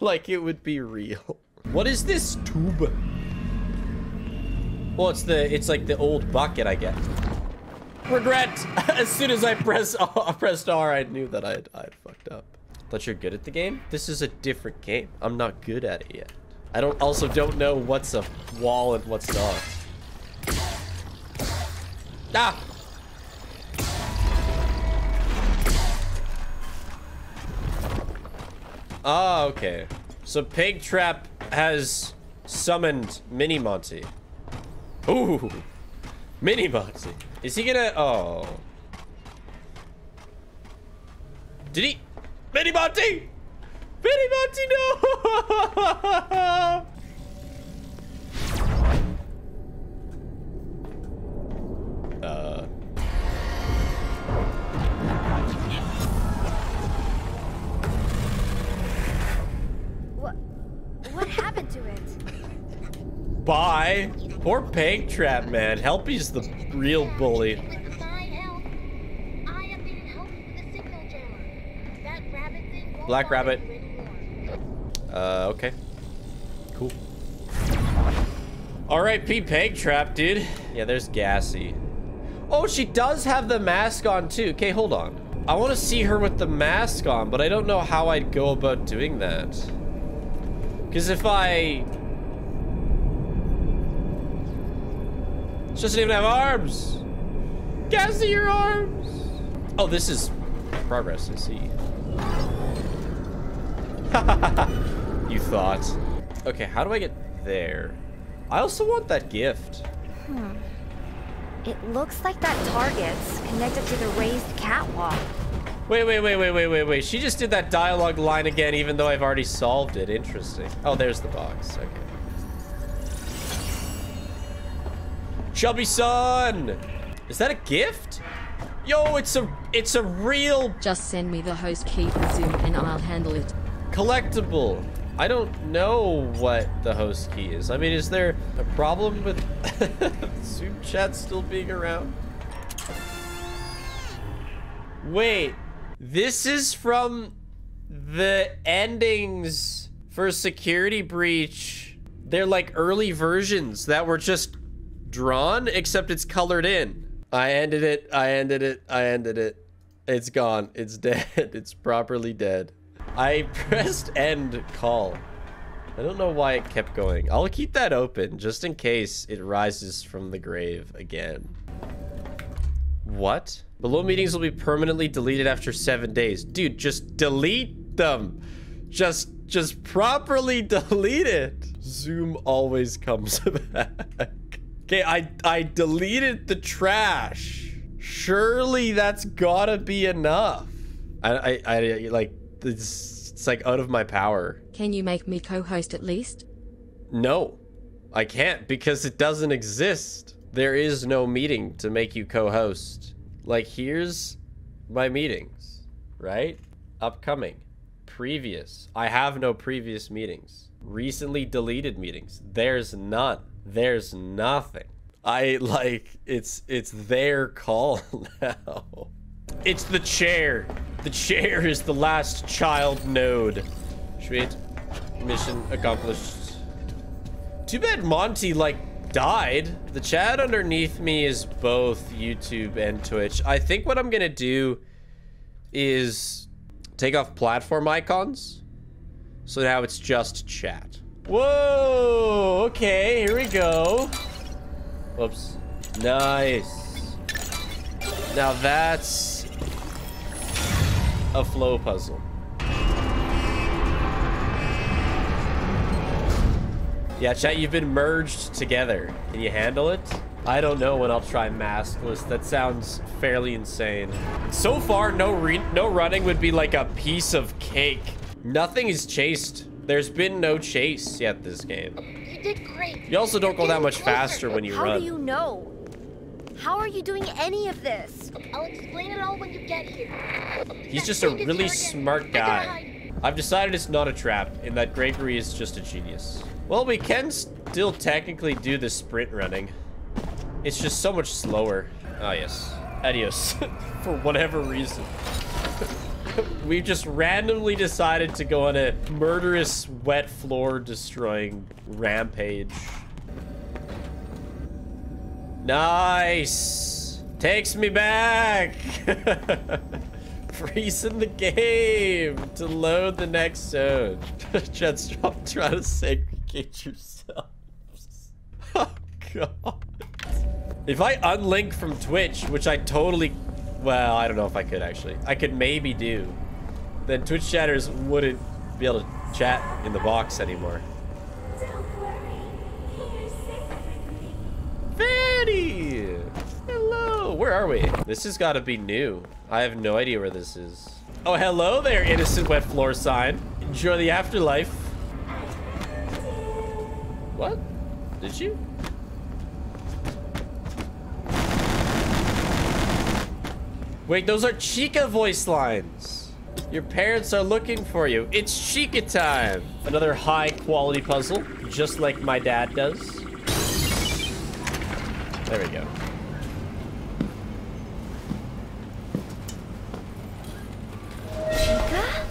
Speaker 1: like it would be real. What is this tube? Well, it's the it's like the old bucket I get. Regret. as soon as I press I pressed R, I knew that I'd I'd fucked up. Thought you're good at the game? This is a different game. I'm not good at it yet. I don't also don't know what's a wall and what's not. Ah! Ah, okay. So Pig Trap has summoned Mini Monty. Ooh, Mini Monty. Is he gonna? Oh, did he? Mini Monty! Mini Monty, no! uh.
Speaker 2: What? What happened to it?
Speaker 1: Bye. Poor Peg Trap, man. Helpy's the real bully.
Speaker 3: With my help, I am being helped with the signal jammer. That rabbit thing
Speaker 1: Black rabbit. Uh, okay. Cool. All right, R.I.P. Peg Trap, dude. Yeah, there's Gassy. Oh, she does have the mask on, too. Okay, hold on. I want to see her with the mask on, but I don't know how I'd go about doing that. Because if I... She doesn't even have arms. Gassy, your arms. Oh, this is progress, I see. you thought. Okay, how do I get there? I also want that gift. Hmm.
Speaker 2: It looks like that target's connected to the raised catwalk.
Speaker 1: Wait, wait, wait, wait, wait, wait, wait. She just did that dialogue line again, even though I've already solved it. Interesting. Oh, there's the box. Okay. Chubby son! Is that a gift? Yo, it's a it's a real
Speaker 8: Just send me the host key for Zoom and I'll handle it.
Speaker 1: collectible. I don't know what the host key is. I mean, is there a problem with Zoom chat still being around? Wait, this is from the endings for Security Breach. They're like early versions that were just drawn, except it's colored in. I ended it. I ended it. I ended it. It's gone. It's dead. It's properly dead. I pressed end call. I don't know why it kept going. I'll keep that open just in case it rises from the grave again. What? Below meetings will be permanently deleted after seven days. Dude, just delete them. Just, just properly delete it. Zoom always comes back. Okay, I, I deleted the trash. Surely that's gotta be enough. I, I, I like, it's, it's like out of my power.
Speaker 8: Can you make me co-host at least?
Speaker 1: No, I can't because it doesn't exist. There is no meeting to make you co-host. Like, here's my meetings, right? Upcoming, previous. I have no previous meetings. Recently deleted meetings. There's none. There's nothing. I like it's it's their call now. It's the chair. The chair is the last child node. Sweet. Mission accomplished. Too bad Monty, like, died. The chat underneath me is both YouTube and Twitch. I think what I'm gonna do is take off platform icons. So now it's just chat. Whoa, okay, here we go. Whoops. Nice. Now that's a flow puzzle. Yeah, chat, you've been merged together. Can you handle it? I don't know when I'll try maskless. That sounds fairly insane. So far, no re no running would be like a piece of cake. Nothing is chased. There's been no chase yet this game.
Speaker 3: You did great.
Speaker 1: You also don't go that much faster when you
Speaker 2: How
Speaker 1: run.
Speaker 2: do you know? How are you doing any of this?
Speaker 3: I'll explain it all when you get here.
Speaker 1: He's
Speaker 3: That
Speaker 1: just a really smart guy. I've decided it's not a trap, and that Gregory is just a genius. Well, we can still technically do the sprint running. It's just so much slower. Oh, yes. Adios. For whatever reason. we just randomly decided to go on a murderous, wet floor destroying rampage. Nice. Takes me back. Freezing the game to load the next zone. Jets drop, try to segregate yourselves. Oh, God. If I unlink from Twitch, which I totally... Well, I don't know if I could, actually. I could maybe do. Then Twitch chatters wouldn't be able to chat in the box anymore. Fanny! Hello! Where are we? This has got to be new. I have no idea where this is. Oh, hello there, innocent wet floor sign. Enjoy the afterlife. What? Did you? Wait, those are Chica voice lines. Your parents are looking for you. It's Chica time. Another high quality puzzle, just like my dad does. There we go.
Speaker 2: Chica?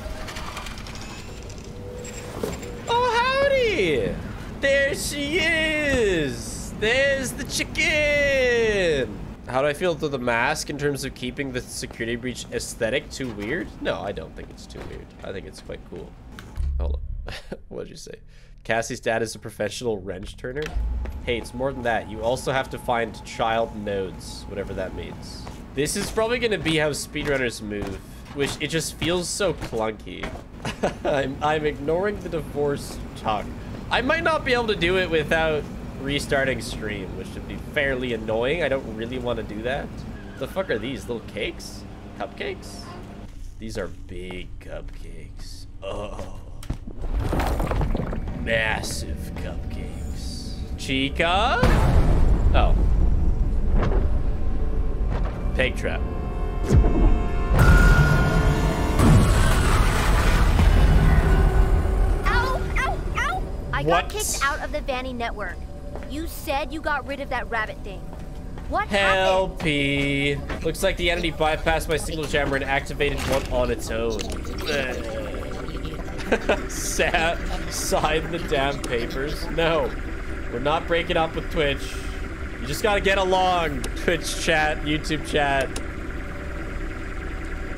Speaker 1: Oh, howdy! There she is! There's the chicken! How do I feel to the mask in terms of keeping the security breach aesthetic too weird? No, I don't think it's too weird. I think it's quite cool. Hold on. what did you say? Cassie's dad is a professional wrench turner? Hey, it's more than that. You also have to find child nodes, whatever that means. This is probably going to be how speedrunners move, which it just feels so clunky. I'm, I'm ignoring the divorce talk. I might not be able to do it without restarting stream, which would be fairly annoying. I don't really want to do that. The fuck are these? Little cakes? Cupcakes? These are big cupcakes. Oh. Massive cupcakes. Chica? Oh. Peg trap.
Speaker 2: Ow! Ow! Ow! I
Speaker 1: What?
Speaker 2: got kicked out of the Vanny network. You said you got rid of that rabbit thing. What happened?
Speaker 1: Helpy. Looks like the entity bypassed my signal jammer and activated one on its own. Sat, sign the damn papers. No, we're not breaking up with Twitch. You just gotta get along. Twitch chat, YouTube chat.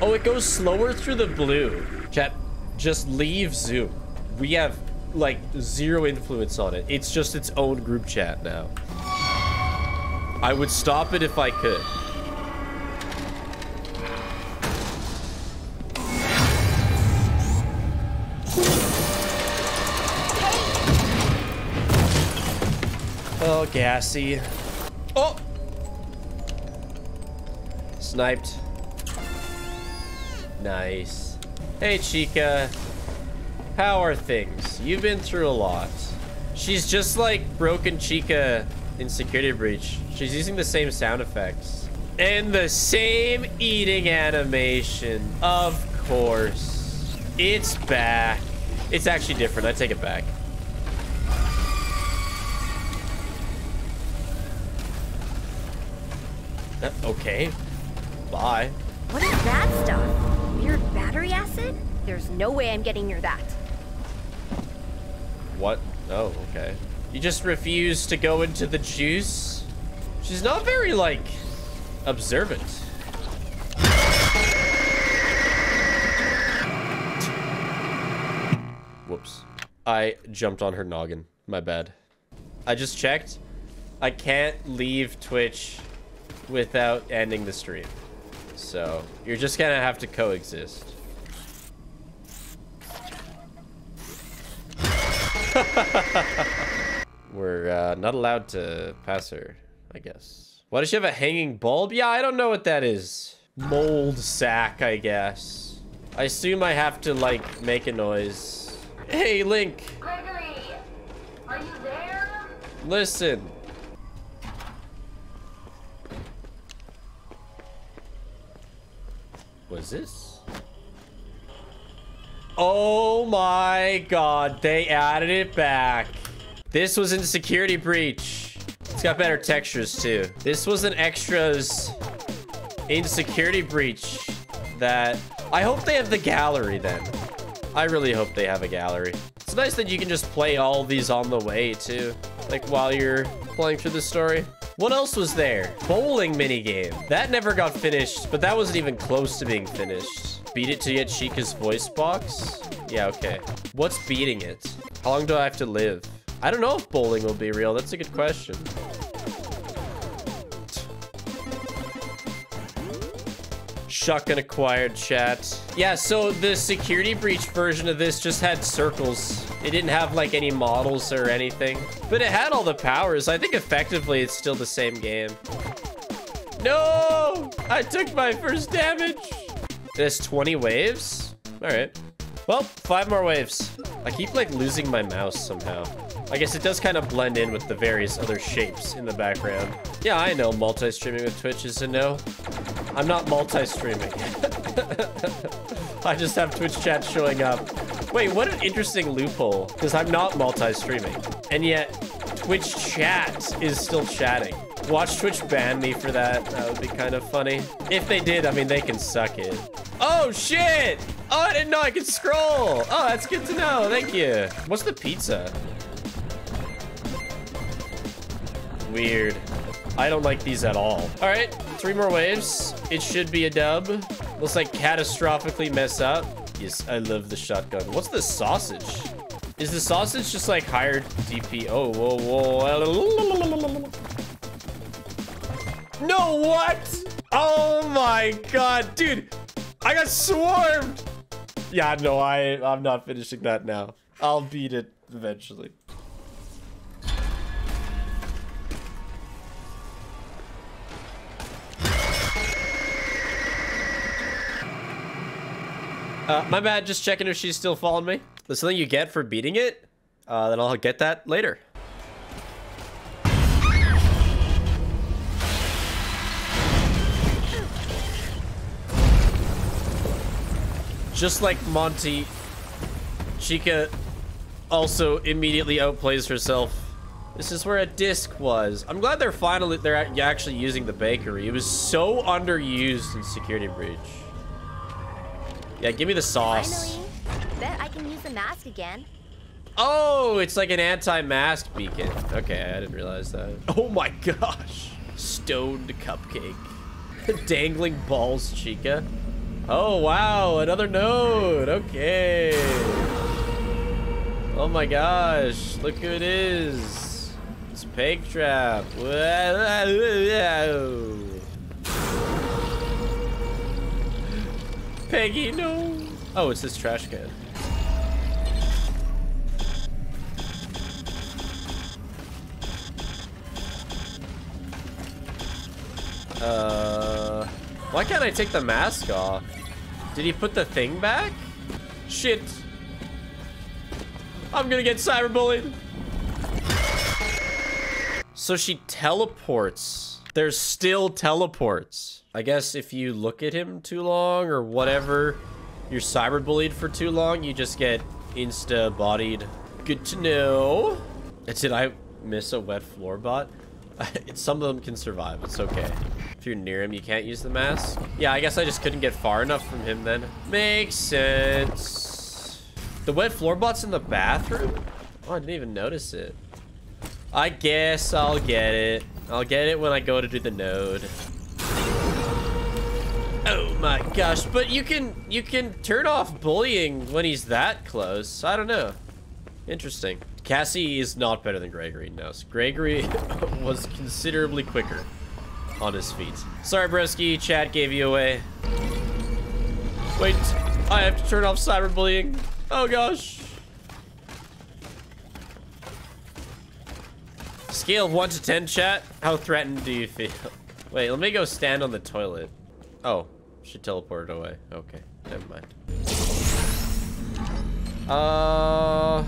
Speaker 1: Oh, it goes slower through the blue. Chat, just leave Zoom. We have like zero influence on it. It's just its own group chat now. I would stop it if I could. Gassy. Oh! Sniped. Nice. Hey, Chica. How are things? You've been through a lot. She's just like Broken Chica in Security Breach. She's using the same sound effects. And the same eating animation. Of course. It's back. It's actually different. I take it back. okay. Bye.
Speaker 2: What is that stuff? Weird battery acid? There's no way I'm getting near that.
Speaker 1: What? Oh, okay. You just refuse to go into the juice? She's not very, like, observant. Whoops. I jumped on her noggin. My bad. I just checked. I can't leave Twitch without ending the stream. So, you're just gonna have to coexist. We're uh, not allowed to pass her, I guess. Why does she have a hanging bulb? Yeah, I don't know what that is. Mold sack, I guess. I assume I have to, like, make a noise. Hey, Link.
Speaker 3: Gregory, are you there?
Speaker 1: Listen. Was this? Oh my god, they added it back. This was in Security Breach. It's got better textures too. This was an extras in Security Breach that... I hope they have the gallery then. I really hope they have a gallery. It's nice that you can just play all these on the way too. Like while you're playing through the story. What else was there? Bowling minigame. That never got finished, but that wasn't even close to being finished. Beat it to get Chica's voice box? Yeah, okay. What's beating it? How long do I have to live? I don't know if bowling will be real. That's a good question. Shotgun acquired chat. Yeah, so the security breach version of this just had circles. It didn't have like any models or anything, but it had all the powers. I think effectively it's still the same game. No, I took my first damage. There's 20 waves. All right. Well, five more waves. I keep like losing my mouse somehow. I guess it does kind of blend in with the various other shapes in the background. Yeah, I know multi-streaming with Twitch is a no. I'm not multi-streaming. I just have Twitch chat showing up. Wait, what an interesting loophole. Because I'm not multi-streaming. And yet, Twitch chat is still chatting. Watch Twitch ban me for that. That would be kind of funny. If they did, I mean, they can suck it. Oh, shit! Oh, I didn't know I could scroll. Oh, that's good to know. Thank you. What's the pizza? Weird. I don't like these at all. All right, three more waves. It should be a dub. Looks like catastrophically mess up. Yes, I love the shotgun. What's the sausage? Is the sausage just like higher DP? Oh, whoa, whoa. No, what? Oh my god, dude. I got swarmed. Yeah, no, I, I'm not finishing that now. I'll beat it eventually. Uh, my bad, just checking if she's still following me. There's something you get for beating it. Uh, then I'll get that later. Just like Monty, Chica also immediately outplays herself. This is where a disc was. I'm glad they're finally, they're actually using the bakery. It was so underused in Security Breach. Yeah, give me the sauce.
Speaker 2: Finally. Bet I can use the mask again.
Speaker 1: Oh, it's like an anti-mask beacon. Okay, I didn't realize that. Oh my gosh. Stoned cupcake. Dangling balls, Chica. Oh, wow. Another node. Okay. Oh my gosh. Look who it is. It's Peg Trap. Whoa. Peggy, no. Oh, it's this trash can. Uh, why can't I take the mask off? Did he put the thing back? Shit. I'm gonna get cyberbullied. So she teleports. There's still teleports. I guess if you look at him too long or whatever, you're cyberbullied for too long, you just get insta-bodied. Good to know. Did I miss a wet floor bot? Some of them can survive. It's okay. If you're near him, you can't use the mask. Yeah, I guess I just couldn't get far enough from him then. Makes sense. The wet floor bot's in the bathroom? Oh, I didn't even notice it. I guess I'll get it. I'll get it when I go to do the node. Oh my gosh, but you can you can turn off bullying when he's that close. I don't know. Interesting. Cassie is not better than Gregory, no. Gregory was considerably quicker on his feet. Sorry, Broski, chat gave you away. Wait, I have to turn off cyberbullying. Oh gosh. Scale of 1 to 10, chat. How threatened do you feel? Wait, let me go stand on the toilet. Oh, she teleported away. Okay, never mind. Uh...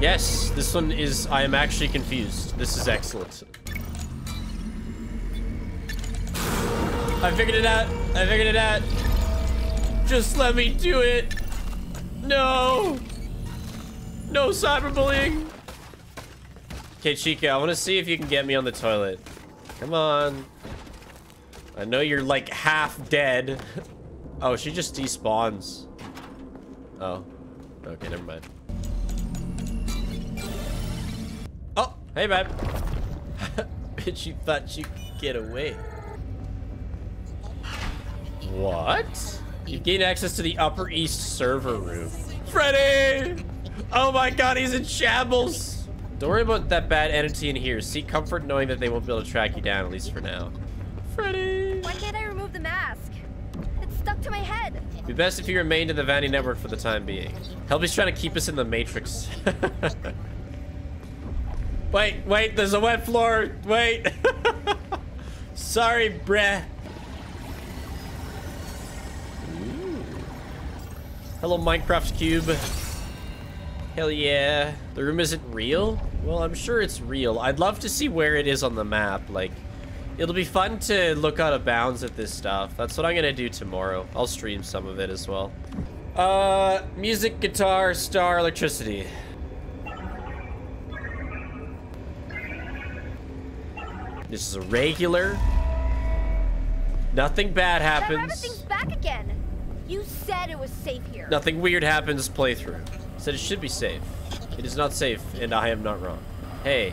Speaker 1: Yes, this one is... I am actually confused. This is excellent. I figured it out. I figured it out. Just let me do it. No. No cyberbullying. Okay, Chica, I want to see if you can get me on the toilet. Come on. I know you're like half dead. Oh, she just despawns. Oh. Okay, never mind. Oh, hey, babe. Bitch, you thought you could get away. What? You gain access to the Upper East server room. Freddy! Oh my god, he's in shambles! Don't worry about that bad entity in here. Seek comfort knowing that they won't be able to track you down, at least for now. Freddy!
Speaker 2: Why can't I remove the mask? It's stuck to my head.
Speaker 1: Be best if you remained in the Vanny network for the time being. Helpy's trying to keep us in the Matrix. wait, wait, there's a wet floor. Wait. Sorry, bruh. Ooh. Hello, Minecraft Cube. Hell yeah. The room isn't real? Well, I'm sure it's real. I'd love to see where it is on the map. Like, it'll be fun to look out of bounds at this stuff. That's what I'm gonna do tomorrow. I'll stream some of it as well. Uh, music, guitar, star, electricity. This is a regular. Nothing bad happens.
Speaker 2: back again. You said it was safe here.
Speaker 1: Nothing weird happens playthrough. Said it should be safe. It is not safe, and I am not wrong. Hey.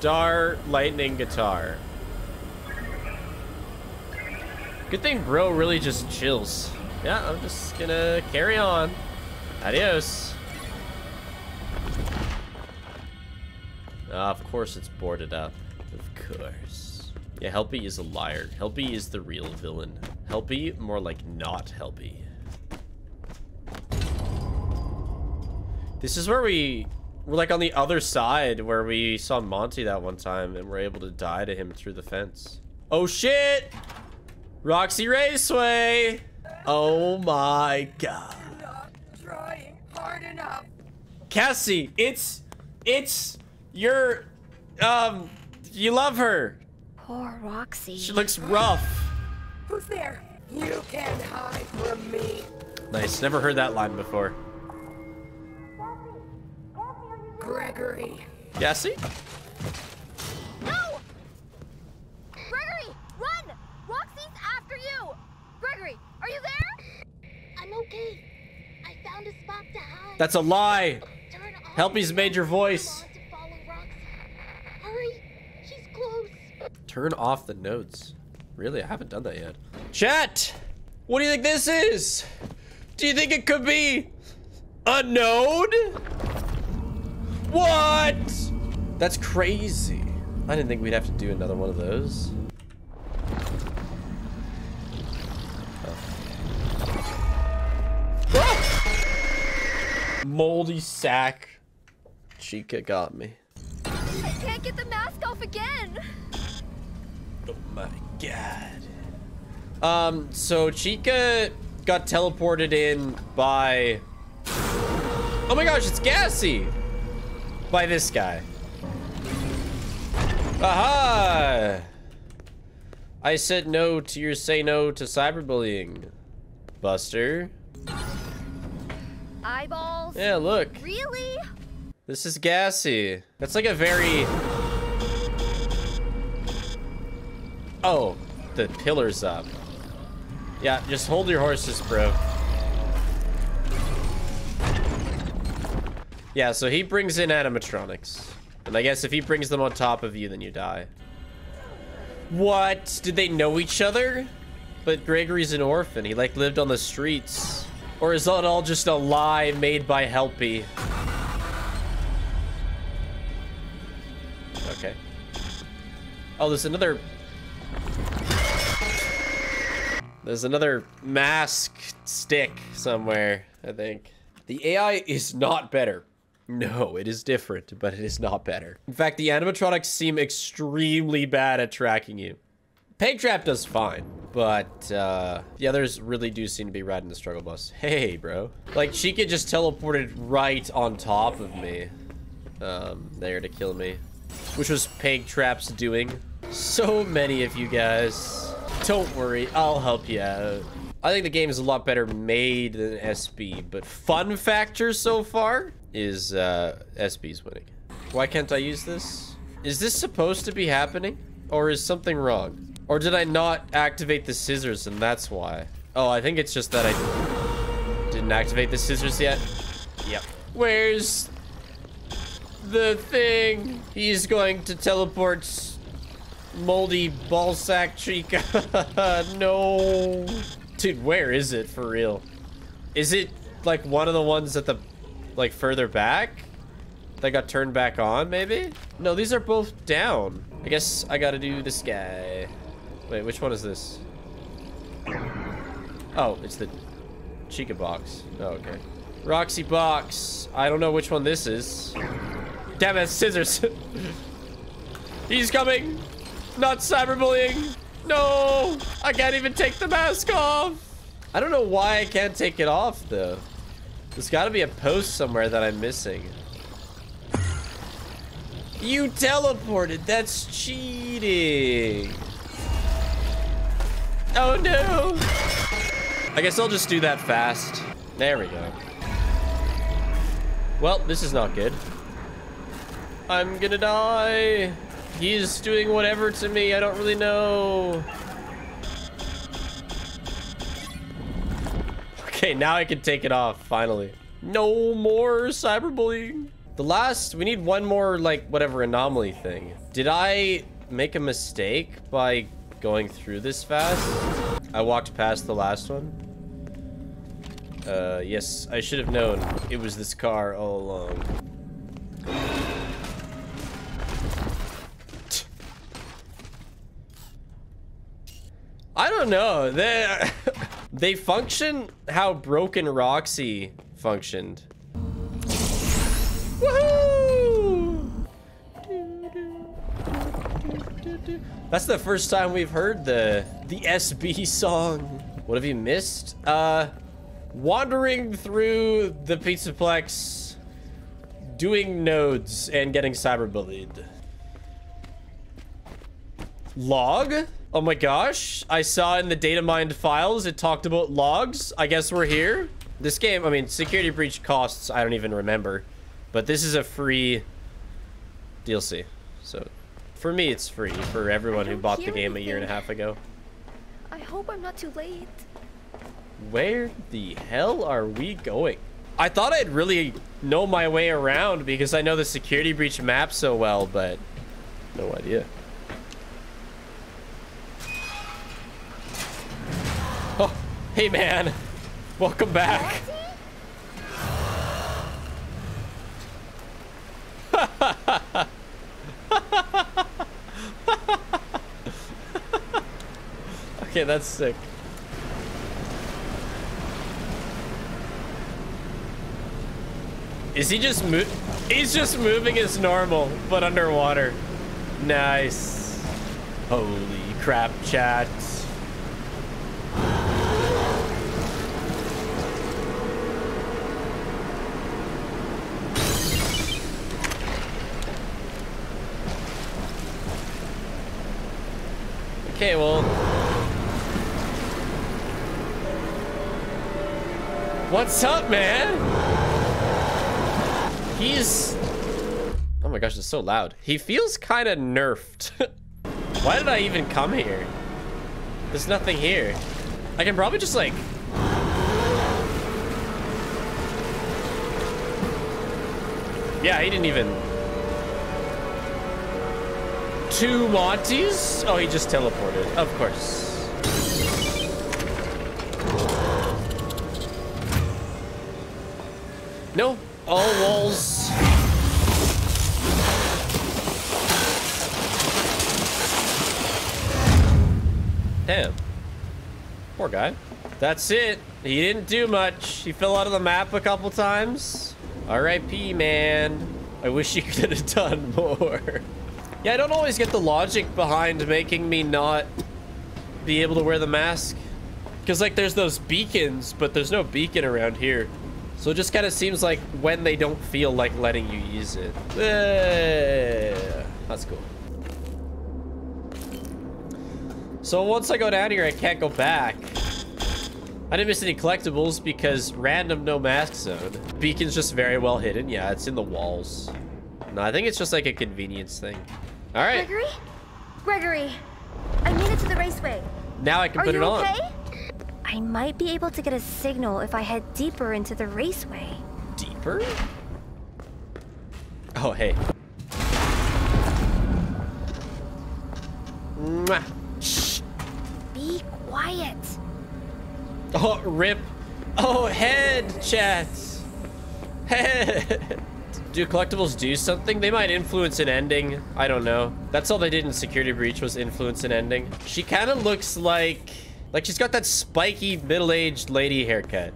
Speaker 1: Star lightning guitar. Good thing bro really just chills. Yeah, I'm just gonna carry on. Adios. Ah, of course it's boarded up. Of course. Yeah, Helpy is a liar. Helpy is the real villain. Helpy, more like not Helpy. This is where we... We're like on the other side where we saw Monty that one time and we're able to die to him through the fence. Oh shit! Roxy Raceway! Oh my god.
Speaker 9: Not Trying hard enough.
Speaker 1: Cassie, it's it's your um you love her.
Speaker 2: Poor Roxy.
Speaker 1: She looks rough.
Speaker 9: Who's there? You can't hide from me.
Speaker 1: Nice. Never heard that line before.
Speaker 9: Gregory.
Speaker 1: Cassie?
Speaker 2: No! Gregory, run! Roxy's after you! Gregory, are you there?
Speaker 3: I'm okay. I found a spot to hide.
Speaker 1: That's a lie.
Speaker 3: Turn off
Speaker 1: Helpy's
Speaker 3: the
Speaker 1: made your voice.
Speaker 3: I want to follow Roxy. Hurry, she's close.
Speaker 1: Turn off the nodes. Really? I haven't done that yet. Chat! What do you think this is? Do you think it could be a node? What? That's crazy. I didn't think we'd have to do another one of those. Ah! Moldy sack. Chica got me.
Speaker 2: I can't get the mask off again.
Speaker 1: Oh my god. Um, so Chica got teleported in by... Oh my gosh, it's Gassy! By this guy. Aha! I said no to your say no to cyberbullying, Buster.
Speaker 2: Eyeballs.
Speaker 1: Yeah, look.
Speaker 2: Really?
Speaker 1: This is Gassy. That's like a very... Oh, the pillar's up. Yeah, just hold your horses, bro. Yeah, so he brings in animatronics. And I guess if he brings them on top of you, then you die. What? Did they know each other? But Gregory's an orphan. He, like, lived on the streets. Or is that all just a lie made by Helpy? Okay. Oh, there's another... There's another mask stick somewhere, I think. The AI is not better. No, it is different, but it is not better. In fact, the animatronics seem extremely bad at tracking you. Peg Trap does fine, but uh, the others really do seem to be riding the struggle bus. Hey, bro. Like, Chica just teleported right on top of me. Um, there to kill me. Which was Peg Trap's doing. So many of you guys. Don't worry, I'll help you out. I think the game is a lot better made than SB, but fun factor so far is uh, SB's winning. Why can't I use this? Is this supposed to be happening? Or is something wrong? Or did I not activate the scissors and that's why? Oh, I think it's just that I didn't activate the scissors yet. Yep. Where's the thing? He's going to teleport moldy ballsack Chica. no. Dude, where is it for real? Is it like one of the ones at the like further back that got turned back on maybe? No, these are both down. I guess I gotta do this guy. Wait, which one is this? Oh, it's the Chica box. Oh, okay. Roxy box. I don't know which one this is. Damn it, scissors. He's coming. Not cyberbullying. No, I can't even take the mask off. I don't know why I can't take it off though. There's gotta be a post somewhere that I'm missing. You teleported, that's cheating. Oh no. I guess I'll just do that fast. There we go. Well, this is not good. I'm gonna die. He's doing whatever to me. I don't really know. Okay, now I can take it off, finally. No more cyberbullying. The last, we need one more, like, whatever anomaly thing. Did I make a mistake by going through this fast? I walked past the last one. Uh, yes, I should have known it was this car all along. I don't know. They they function how Broken Roxy functioned. That's the first time we've heard the the SB song. What have you missed? Uh, wandering through the Pizzaplex, doing nodes and getting cyberbullied. Log? Oh my gosh. I saw in the data mined files it talked about logs. I guess we're here. This game, I mean, security breach costs, I don't even remember. But this is a free DLC. So for me, it's free. For everyone who bought the game a year and a half ago.
Speaker 2: I hope I'm not too late.
Speaker 1: Where the hell are we going? I thought I'd really know my way around because I know the security breach map so well, but no idea. Oh, hey man. Welcome back. okay, that's sick. Is he just mo- He's just moving as normal, but underwater. Nice. Holy crap, chat. Okay, well. What's up, man? He's... Oh my gosh, it's so loud. He feels kind of nerfed. Why did I even come here? There's nothing here. I can probably just like... Yeah, he didn't even... Two Monties? Oh, he just teleported. Of course. No, all walls. Damn. Poor guy. That's it. He didn't do much. He fell out of the map a couple times. R.I.P. man. I wish you could have done more. Yeah, I don't always get the logic behind making me not be able to wear the mask. Because, like, there's those beacons, but there's no beacon around here. So it just kind of seems like when they don't feel like letting you use it. Eh, that's cool. So once I go down here, I can't go back. I didn't miss any collectibles because random no mask zone. Beacon's just very well hidden. Yeah, it's in the walls. No, I think it's just like a convenience thing. All right,
Speaker 2: Gregory? Gregory, I made it to the raceway.
Speaker 1: now I can
Speaker 2: Are
Speaker 1: put it on.
Speaker 2: Are you okay? I might be able to get a signal if I head deeper into the raceway.
Speaker 1: Deeper? Oh, hey. Mwah. Shh.
Speaker 2: Be quiet.
Speaker 1: Oh, rip. Oh, head, chat. Head. Do collectibles do something? They might influence an ending. I don't know. That's all they did in Security Breach was influence an ending. She kind of looks like... Like she's got that spiky middle-aged lady haircut.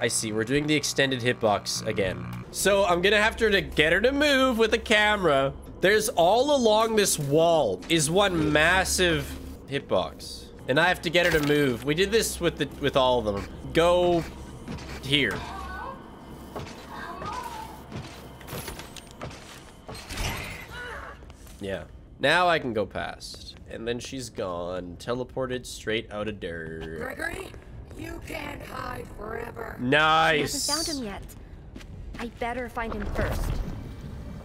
Speaker 1: I see. We're doing the extended hitbox again. So I'm gonna have to, get her to move with the camera. There's all along this wall is one massive hitbox. And I have to get her to move. We did this with the with all of them. Go here. Yeah. Now I can go past. And then she's gone. Teleported straight out of dirt.
Speaker 9: Gregory, you can't hide forever.
Speaker 2: I
Speaker 1: Nice.
Speaker 2: haven't found him yet. I better find him first.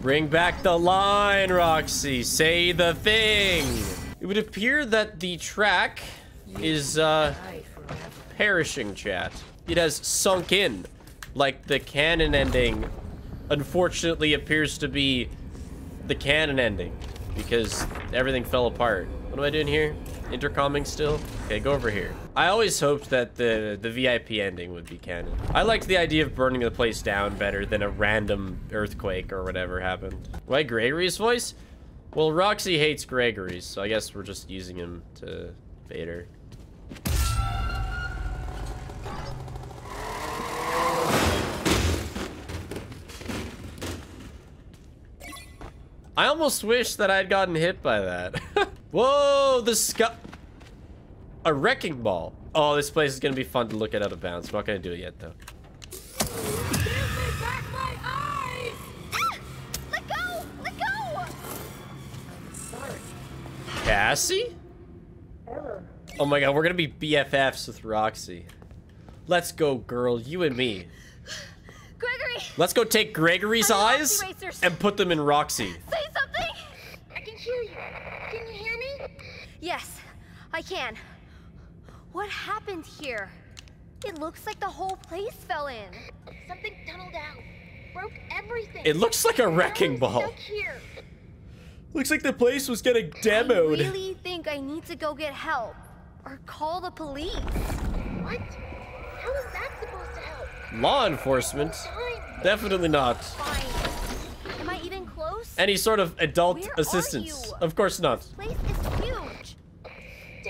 Speaker 1: Bring back the line, Roxy. Say the thing. It would appear that the track is uh, perishing, chat. It has sunk in, like the canon ending. Unfortunately, appears to be the canon ending because everything fell apart. What am I doing here? Intercomming still? Okay, go over here. I always hoped that the the VIP ending would be canon. I liked the idea of burning the place down better than a random earthquake or whatever happened. Why Gregory's voice? Well, Roxy hates Gregory's, so I guess we're just using him to bait her. I almost wish that I'd gotten hit by that. Whoa, the sky. A wrecking ball. Oh, this place is gonna be fun to look at out of bounds. I'm not gonna do it yet though.
Speaker 2: Let go! Let go!
Speaker 1: Cassie? Oh my god, we're gonna be BFFs with Roxy. Let's go, girl. You and me.
Speaker 2: Gregory!
Speaker 1: Let's go take Gregory's eyes and put them in Roxy.
Speaker 2: Say something!
Speaker 3: I can hear you. Can you hear me?
Speaker 2: Yes, I can. What happened here? It looks like the whole place fell in.
Speaker 3: Something tunneled out. Broke everything.
Speaker 1: It looks like a wrecking ball.
Speaker 3: Stuck here.
Speaker 1: Looks like the place was getting demoed.
Speaker 2: I really think I need to go get help. Or call the police.
Speaker 3: What? How is that supposed to help?
Speaker 1: Law enforcement?
Speaker 3: Time.
Speaker 1: Definitely not.
Speaker 2: Fine. Am I even close?
Speaker 1: Any sort of adult
Speaker 2: Where are
Speaker 1: assistance?
Speaker 2: you?
Speaker 1: Of course not.
Speaker 2: Place is huge.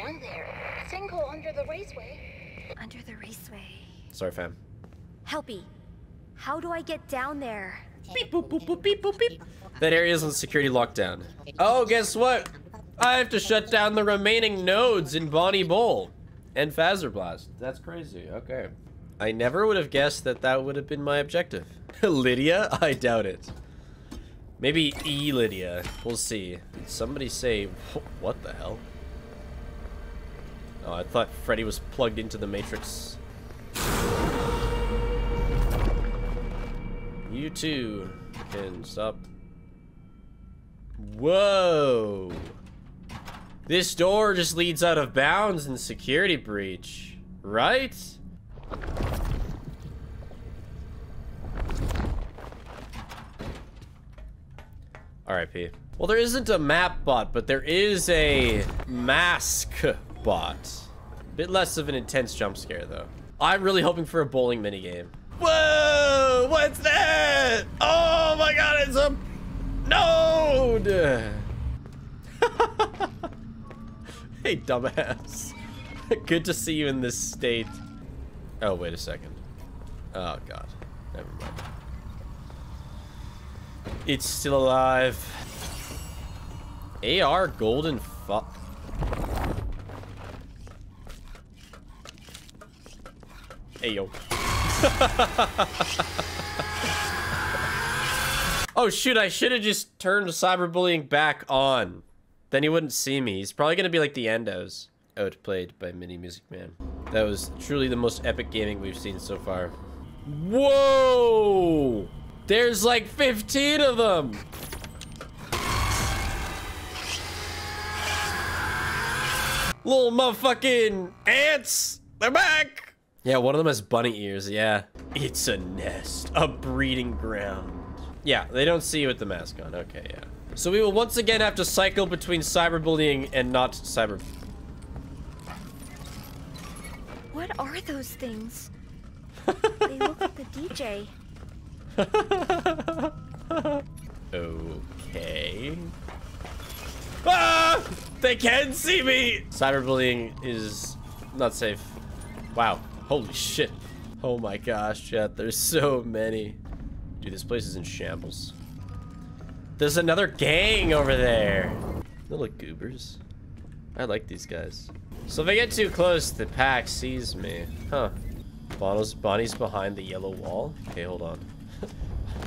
Speaker 3: Down there. Sinkhole under the raceway.
Speaker 2: Under the raceway.
Speaker 1: Sorry, fam.
Speaker 2: Helpy. How do I get down there?
Speaker 1: Beep boop boop boop beep boop beep. That area is on security lockdown. Oh, guess what? I have to shut down the remaining nodes in Bonnie Bowl and Fazerblast. That's crazy. Okay. I never would have guessed that that would have been my objective. Lydia? I doubt it. Maybe E Lydia. We'll see. Did somebody say what the hell? Oh, I thought Freddy was plugged into the Matrix. You too can stop. Whoa! This door just leads out of bounds in security breach, right? R.I.P. Well, there isn't a map bot, but there is a mask bot. Bit less of an intense jump scare, though. I'm really hoping for a bowling minigame. Whoa! What's that? Oh my god, it's a node! hey, dumbass. Good to see you in this state. Oh, wait a second. Oh god. Never mind. It's still alive. AR golden fu- Hey yo. oh shoot, I should have just turned cyberbullying back on. Then he wouldn't see me. He's probably gonna be like the Endos. Outplayed by Mini Music Man. That was truly the most epic gaming we've seen so far. Whoa! There's like 15 of them! Little motherfucking ants! They're back! Yeah, one of them has bunny ears, yeah. It's a nest, a breeding ground. Yeah, they don't see you with the mask on, okay, yeah. So we will once again have to cycle between cyberbullying and not cyber...
Speaker 2: What are those things? they look like the DJ.
Speaker 1: Okay. Ah! They can see me! Cyberbullying is not safe. Wow. Holy shit. Oh my gosh, chat. There's so many. Dude, this place is in shambles. There's another gang over there. Little goobers. I like these guys. So if I get too close, the pack sees me. Huh. Bonnie's, Bonnie's behind the yellow wall? Okay, hold on.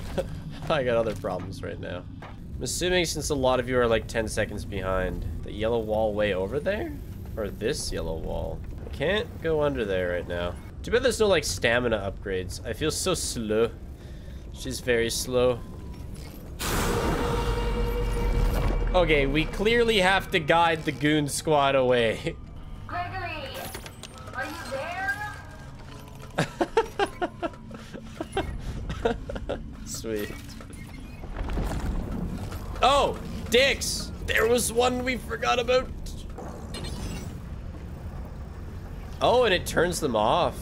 Speaker 1: I got other problems right now. I'm assuming since a lot of you are like 10 seconds behind, the yellow wall way over there? Or this yellow wall? Can't go under there right now. Too bad there's no like stamina upgrades. I feel so slow. She's very slow. Okay, we clearly have to guide the goon squad away.
Speaker 3: Gregory, are you there?
Speaker 1: Sweet. Oh, dicks! There was one we forgot about. Oh, and it turns them off.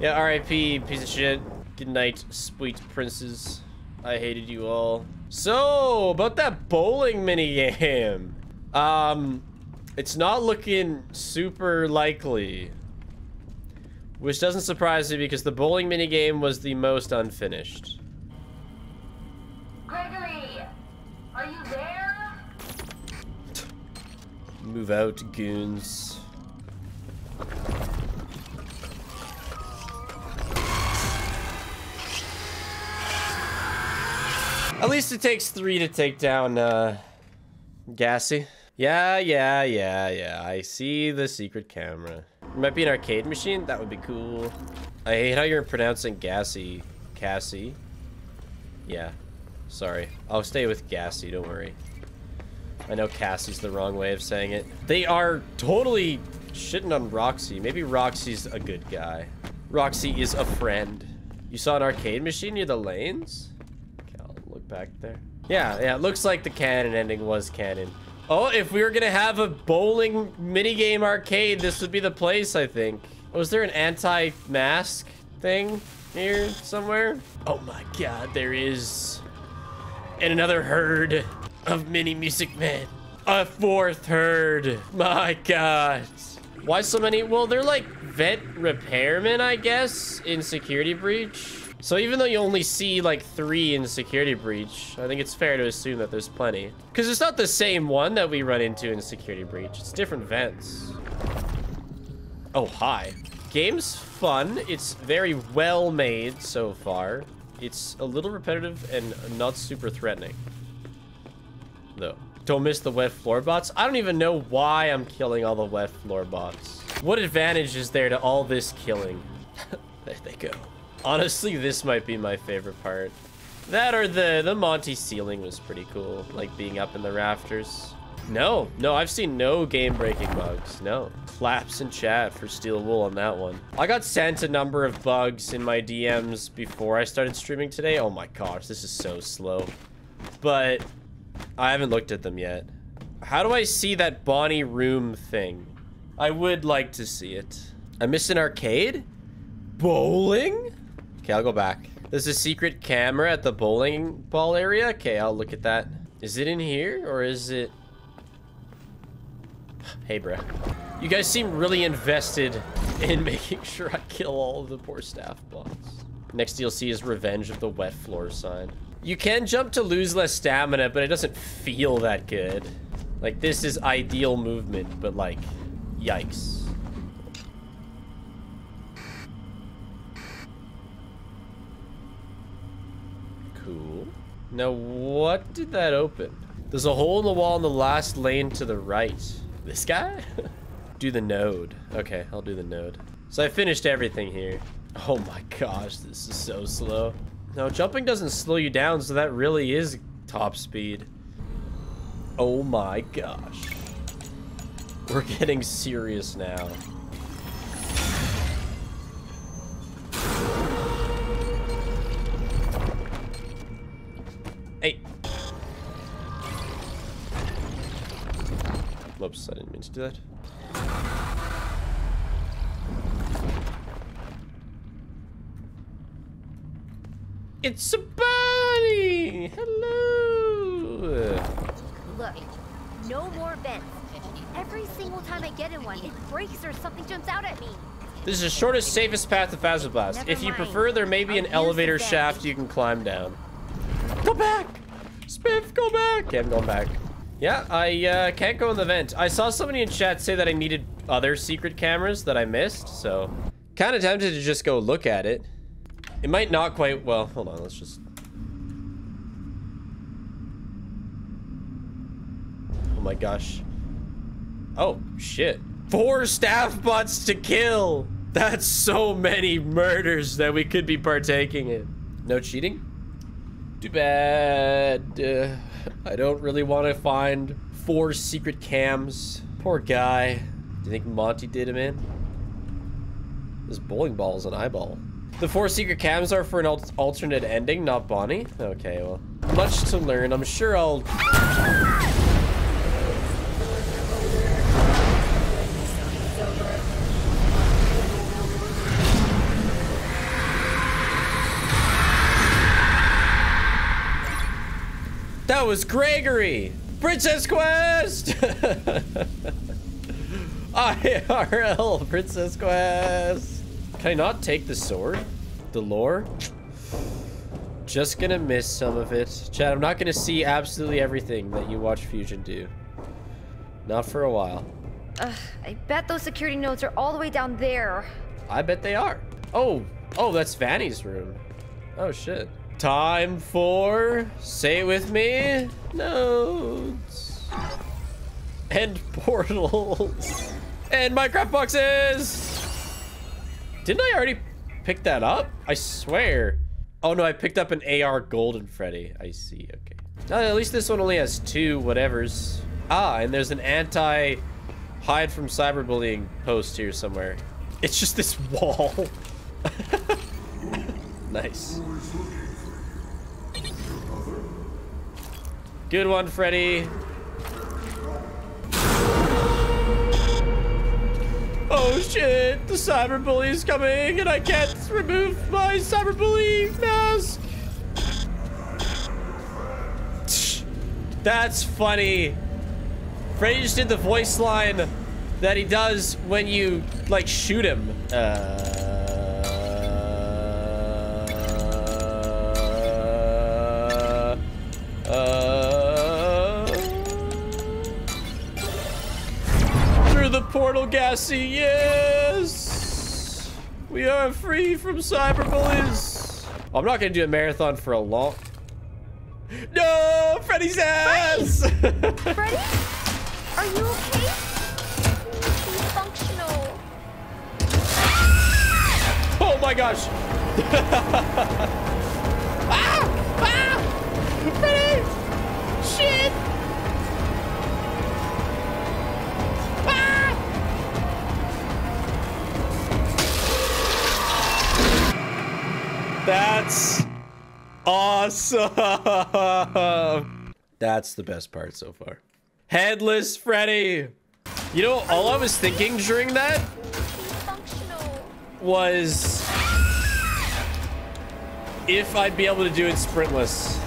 Speaker 1: Yeah, RIP, piece of shit. Good night, sweet princes. I hated you all. So, about that bowling minigame. Um, it's not looking super likely. Which doesn't surprise me because the bowling minigame was the most unfinished.
Speaker 3: Gregory, are you there?
Speaker 1: Move out, goons. At least it takes three to take down, uh, Gassy. Yeah, yeah, yeah, yeah. I see the secret camera. It might be an arcade machine. That would be cool. I hate how you're pronouncing Gassy. Cassie. Yeah. Sorry. I'll stay with Gassy, don't worry. I know Cassie's the wrong way of saying it. They are totally shitting on Roxy. Maybe Roxy's a good guy. Roxy is a friend. You saw an arcade machine near the lanes? Look back there. Yeah, yeah, it looks like the canon ending was canon. Oh, if we were gonna have a bowling minigame arcade, this would be the place, I think. Was there an anti-mask thing here somewhere? Oh my god, there is. And another herd of mini music men. A fourth herd. My god. Why so many? Well, they're like vet repairmen, I guess, in Security Breach. So even though you only see like three in Security Breach, I think it's fair to assume that there's plenty. Because it's not the same one that we run into in Security Breach. It's different vents. Oh, hi. Game's fun. It's very well made so far. It's a little repetitive and not super threatening. Though. Don't miss the wet floor bots. I don't even know why I'm killing all the wet floor bots. What advantage is there to all this killing? there they go. Honestly, this might be my favorite part. That or the, the Monty ceiling was pretty cool. Like being up in the rafters. No, no, I've seen no game-breaking bugs. No. Claps in chat for Steel Wool on that one. I got sent a number of bugs in my DMs before I started streaming today. Oh my gosh, this is so slow. But I haven't looked at them yet. How do I see that Bonnie room thing? I would like to see it. I missed an arcade? Bowling? Okay, I'll go back. There's a secret camera at the bowling ball area. Okay, I'll look at that. Is it in here or is it... Hey, bruh. You guys seem really invested in making sure I kill all of the poor staff bots. Next DLC is Revenge of the Wet Floor sign. You can jump to lose less stamina, but it doesn't feel that good. Like, this is ideal movement, but like, yikes. Cool. Now, what did that open? There's a hole in the wall in the last lane to the right. This guy? do the node. Okay, I'll do the node. So I finished everything here. Oh my gosh, this is so slow. No, jumping doesn't slow you down, so that really is top speed. Oh my gosh. We're getting serious now. Hey. Whoops, I didn't mean to do that. It's a bunny! Hello!
Speaker 2: Look, no more vents. Every single time I get in one, it breaks or something jumps out at me.
Speaker 1: This is the shortest, safest path to Fazer Blast.
Speaker 2: Never
Speaker 1: if you
Speaker 2: mind.
Speaker 1: prefer, there may be
Speaker 2: I'll
Speaker 1: an elevator shaft you can climb down. Go back! Spiff, go back! Okay, I'm going back. Yeah, I uh, can't go in the vent. I saw somebody in chat say that I needed other secret cameras that I missed, so... Kind of tempted to just go look at it. It might not quite... Well, hold on, let's just... Oh my gosh. Oh, shit. Four staff bots to kill! That's so many murders that we could be partaking in. No cheating? Too bad. Uh, I don't really want to find four secret cams. Poor guy. Do you think Monty did him in? This bowling ball is an eyeball. The four secret cams are for an al alternate ending, not Bonnie? Okay, well. Much to learn. I'm sure I'll... That was Gregory! Princess Quest! IRL Princess Quest! Can I not take the sword? The lore? Just gonna miss some of it. Chad, I'm not gonna see absolutely everything that you watch Fusion do. Not for a while.
Speaker 2: Ugh, I bet those security notes are all the way down there.
Speaker 1: I bet they are. Oh, oh, that's Vanny's room. Oh, shit. Time for, say it with me, nodes. And portals. And Minecraft boxes. Didn't I already pick that up? I swear. Oh no, I picked up an AR Golden Freddy. I see, okay. Uh, at least this one only has two whatevers. Ah, and there's an anti hide from cyberbullying post here somewhere. It's just this wall. nice. Good one, Freddy. Oh shit, the cyberbully is coming and I can't remove my cyberbully mask. That's funny. Freddy just did the voice line that he does when you like shoot him. Uh, uh, portal, Gassy, yes! We are free from cyberbullies. I'm not gonna do a marathon for a long... No! Freddy's ass!
Speaker 2: Freddy? Are you okay? Functional.
Speaker 1: oh my gosh! That's awesome. That's the best part so far. Headless Freddy. You know, all I was thinking during that was if I'd be able to do it sprintless.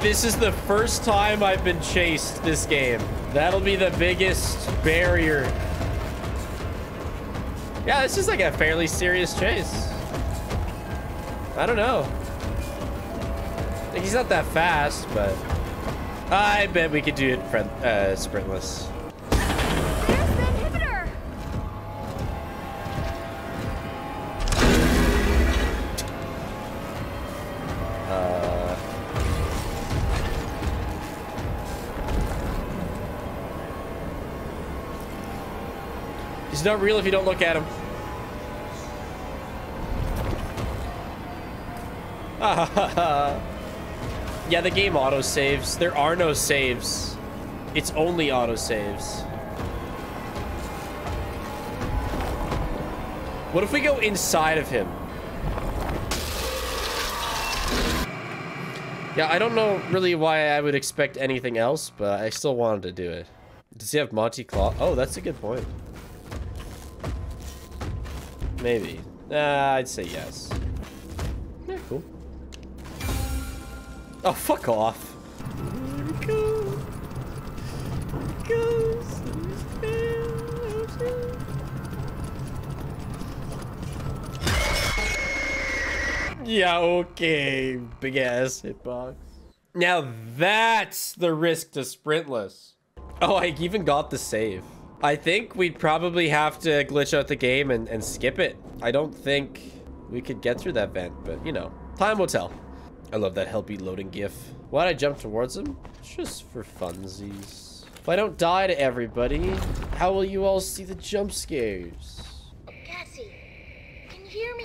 Speaker 1: This is the first time I've been chased this game. That'll be the biggest barrier. Yeah, this is like a fairly serious chase. I don't know. He's not that fast, but I bet we could do it friend, uh, sprintless. Uh, he's not real if you don't look at him. yeah, the game auto saves. There are no saves. It's only auto saves. What if we go inside of him? Yeah, I don't know really why I would expect anything else, but I still wanted to do it. Does he have Monty Claw? Oh, that's a good point. Maybe. Nah, I'd say yes. Oh, fuck off. Yeah, okay. Big ass hitbox. Now that's the risk to sprintless. Oh, I even got the save. I think we'd probably have to glitch out the game and, and skip it. I don't think we could get through that vent, but you know, time will tell. I love that helpy loading gif. Why'd I jump towards him? It's just for funsies. If I don't die to everybody, how will you all see the jump scares?
Speaker 3: Cassie, can you hear me?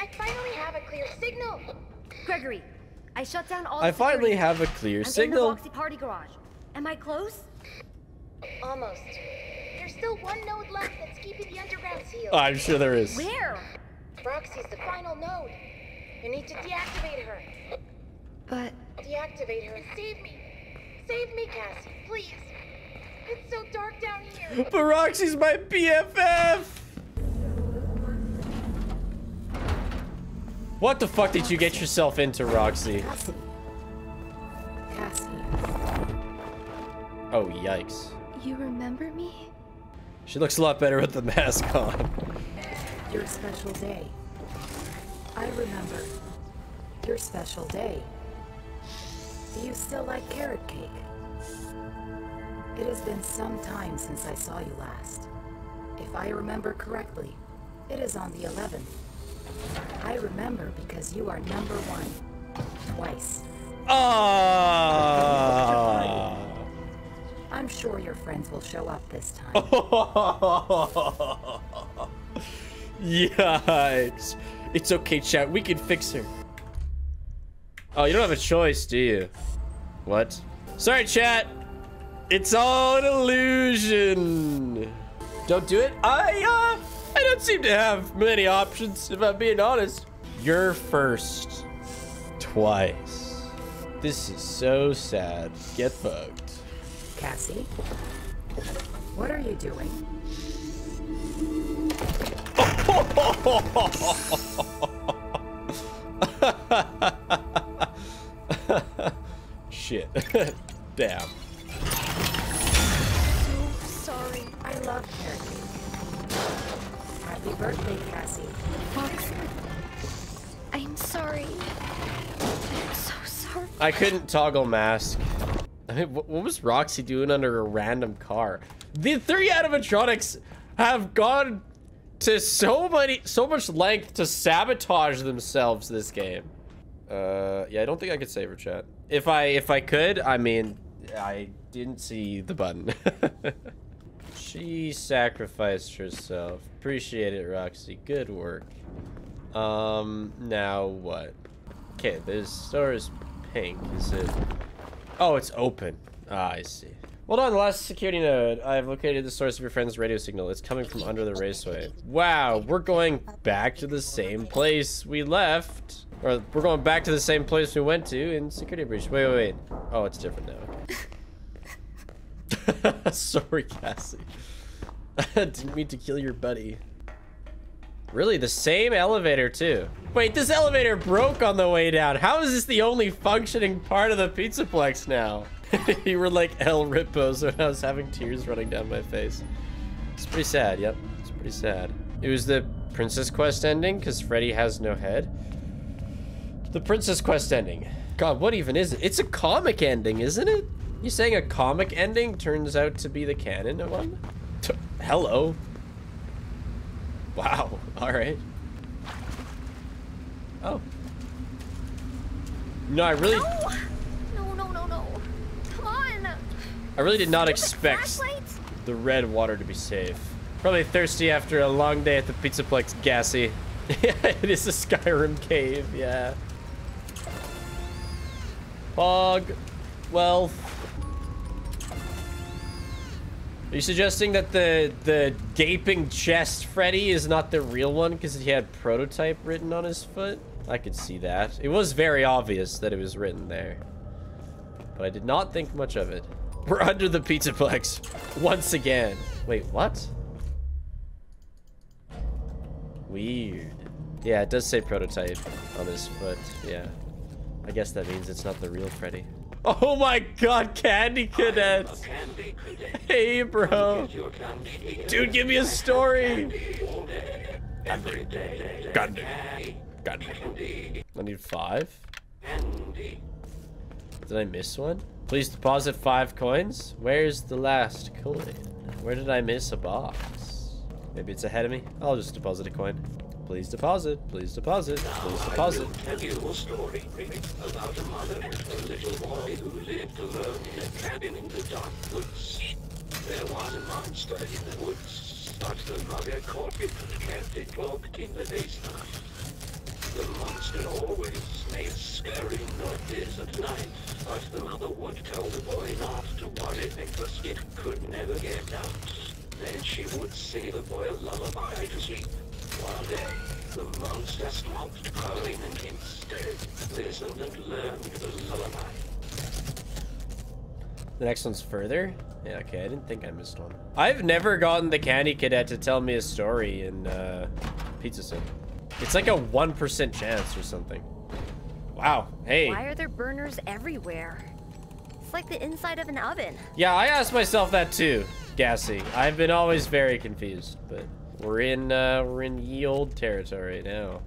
Speaker 3: I finally have a clear signal.
Speaker 2: Gregory, I shut down all
Speaker 1: I
Speaker 2: the
Speaker 1: finally
Speaker 2: security.
Speaker 1: have a clear
Speaker 2: I'm
Speaker 1: signal.
Speaker 2: in the Roxy party garage. Am I close?
Speaker 3: Almost. There's still one node left that's keeping the underground sealed.
Speaker 1: I'm sure there is.
Speaker 2: Where?
Speaker 3: Roxy's the final node. You need to deactivate her.
Speaker 2: But
Speaker 3: Deactivate her and save me. Save me, Cassie, please. It's so dark down here.
Speaker 1: But Roxy's my BFF! What the fuck did you get yourself into, Roxy?
Speaker 8: Cassie,
Speaker 1: Oh, yikes.
Speaker 2: you remember me?
Speaker 1: She looks a lot better with the mask on.
Speaker 9: Your special day. I remember. Your special day. Do you still like carrot cake? It has been some time since I saw you last. If I remember correctly, it is on the 11th. I remember because you are number one. Twice.
Speaker 1: Ah.
Speaker 9: I'm sure your friends will show up this time.
Speaker 1: Yikes. It's okay, chat. We can fix her. Oh, you don't have a choice, do you? What? Sorry, chat. It's all an illusion. Don't do it. I, uh, I don't seem to have many options, if I'm being honest. You're first. Twice. This is so sad. Get bugged.
Speaker 9: Cassie? What are you doing?
Speaker 1: Shit. Damn.
Speaker 2: So sorry.
Speaker 9: I love carrot cake. Happy birthday, Cassie.
Speaker 2: Fox. I'm sorry. I'm so sorry.
Speaker 1: I couldn't toggle mask. I mean, what, what was Roxy doing under a random car? The three animatronics have gone to so many, so much length to sabotage themselves this game. Uh, yeah, I don't think I could save her chat. If I, if I could, I mean, I didn't see the button. she sacrificed herself. Appreciate it, Roxy. Good work. Um, now what? Okay, this store is pink. Is it? Oh, it's open. Ah, I see. Hold on, the last security node. I've located the source of your friend's radio signal. It's coming from under the raceway. Wow, we're going back to the same place we left. Or we're going back to the same place we went to in security breach. Wait, wait, wait. Oh, it's different now. Sorry, Cassie. I didn't mean to kill your buddy. Really, the same elevator too. Wait, this elevator broke on the way down. How is this the only functioning part of the Pizzaplex now? you were like El Ripos when I was having tears running down my face. It's pretty sad, yep. It's pretty sad. It was the Princess Quest ending, because Freddy has no head. The Princess Quest ending. God, what even is it? It's a comic ending, isn't it? You saying a comic ending turns out to be the canon one? T Hello. Wow. All right. Oh. No, I really!
Speaker 2: No, no, no, no. Come on.
Speaker 1: I really did not expect the red water to be safe. Probably thirsty after a long day at the Pizzaplex, gassy. it is a Skyrim cave, yeah. Pog. Wealth. Are you suggesting that the the gaping chest Freddy is not the real one because he had prototype written on his foot? I could see that. It was very obvious that it was written there. But I did not think much of it. We're under the Pizzaplex once again. Wait, what? Weird. Yeah, it does say prototype on his foot. Yeah. I guess that means it's not the real Freddy. Oh my god, Candy Cadet! Hey, bro. Dude, give me a story! Gun. Gun. I need five? Did I miss one? Please deposit five coins? Where's the last coin? Where did I miss a box? Maybe it's ahead of me? I'll just deposit a coin. Please deposit. Please deposit. Please deposit.
Speaker 10: tell you a story about a mother and a little boy who lived alone in a cabin in the dark woods. There was a monster in the woods, but the mother caught it and kept it locked in the basement. The monster always made scary noises at night, but the mother would tell the boy not to worry because it could never get out. Then she would sing the boy a lullaby to sleep. One day, the monster stopped growling and instead listened and learned the lullaby.
Speaker 1: The next one's further? Yeah, okay, I didn't think I missed one. I've never gotten the Candy Cadet to tell me a story in uh, Pizza Sim. It's like a 1% chance or something. Wow, hey.
Speaker 2: Why are there burners everywhere? It's like the inside of an oven.
Speaker 1: Yeah, I asked myself that too, Gassy. I've been always very confused, but we're in, uh, we're in ye old territory now.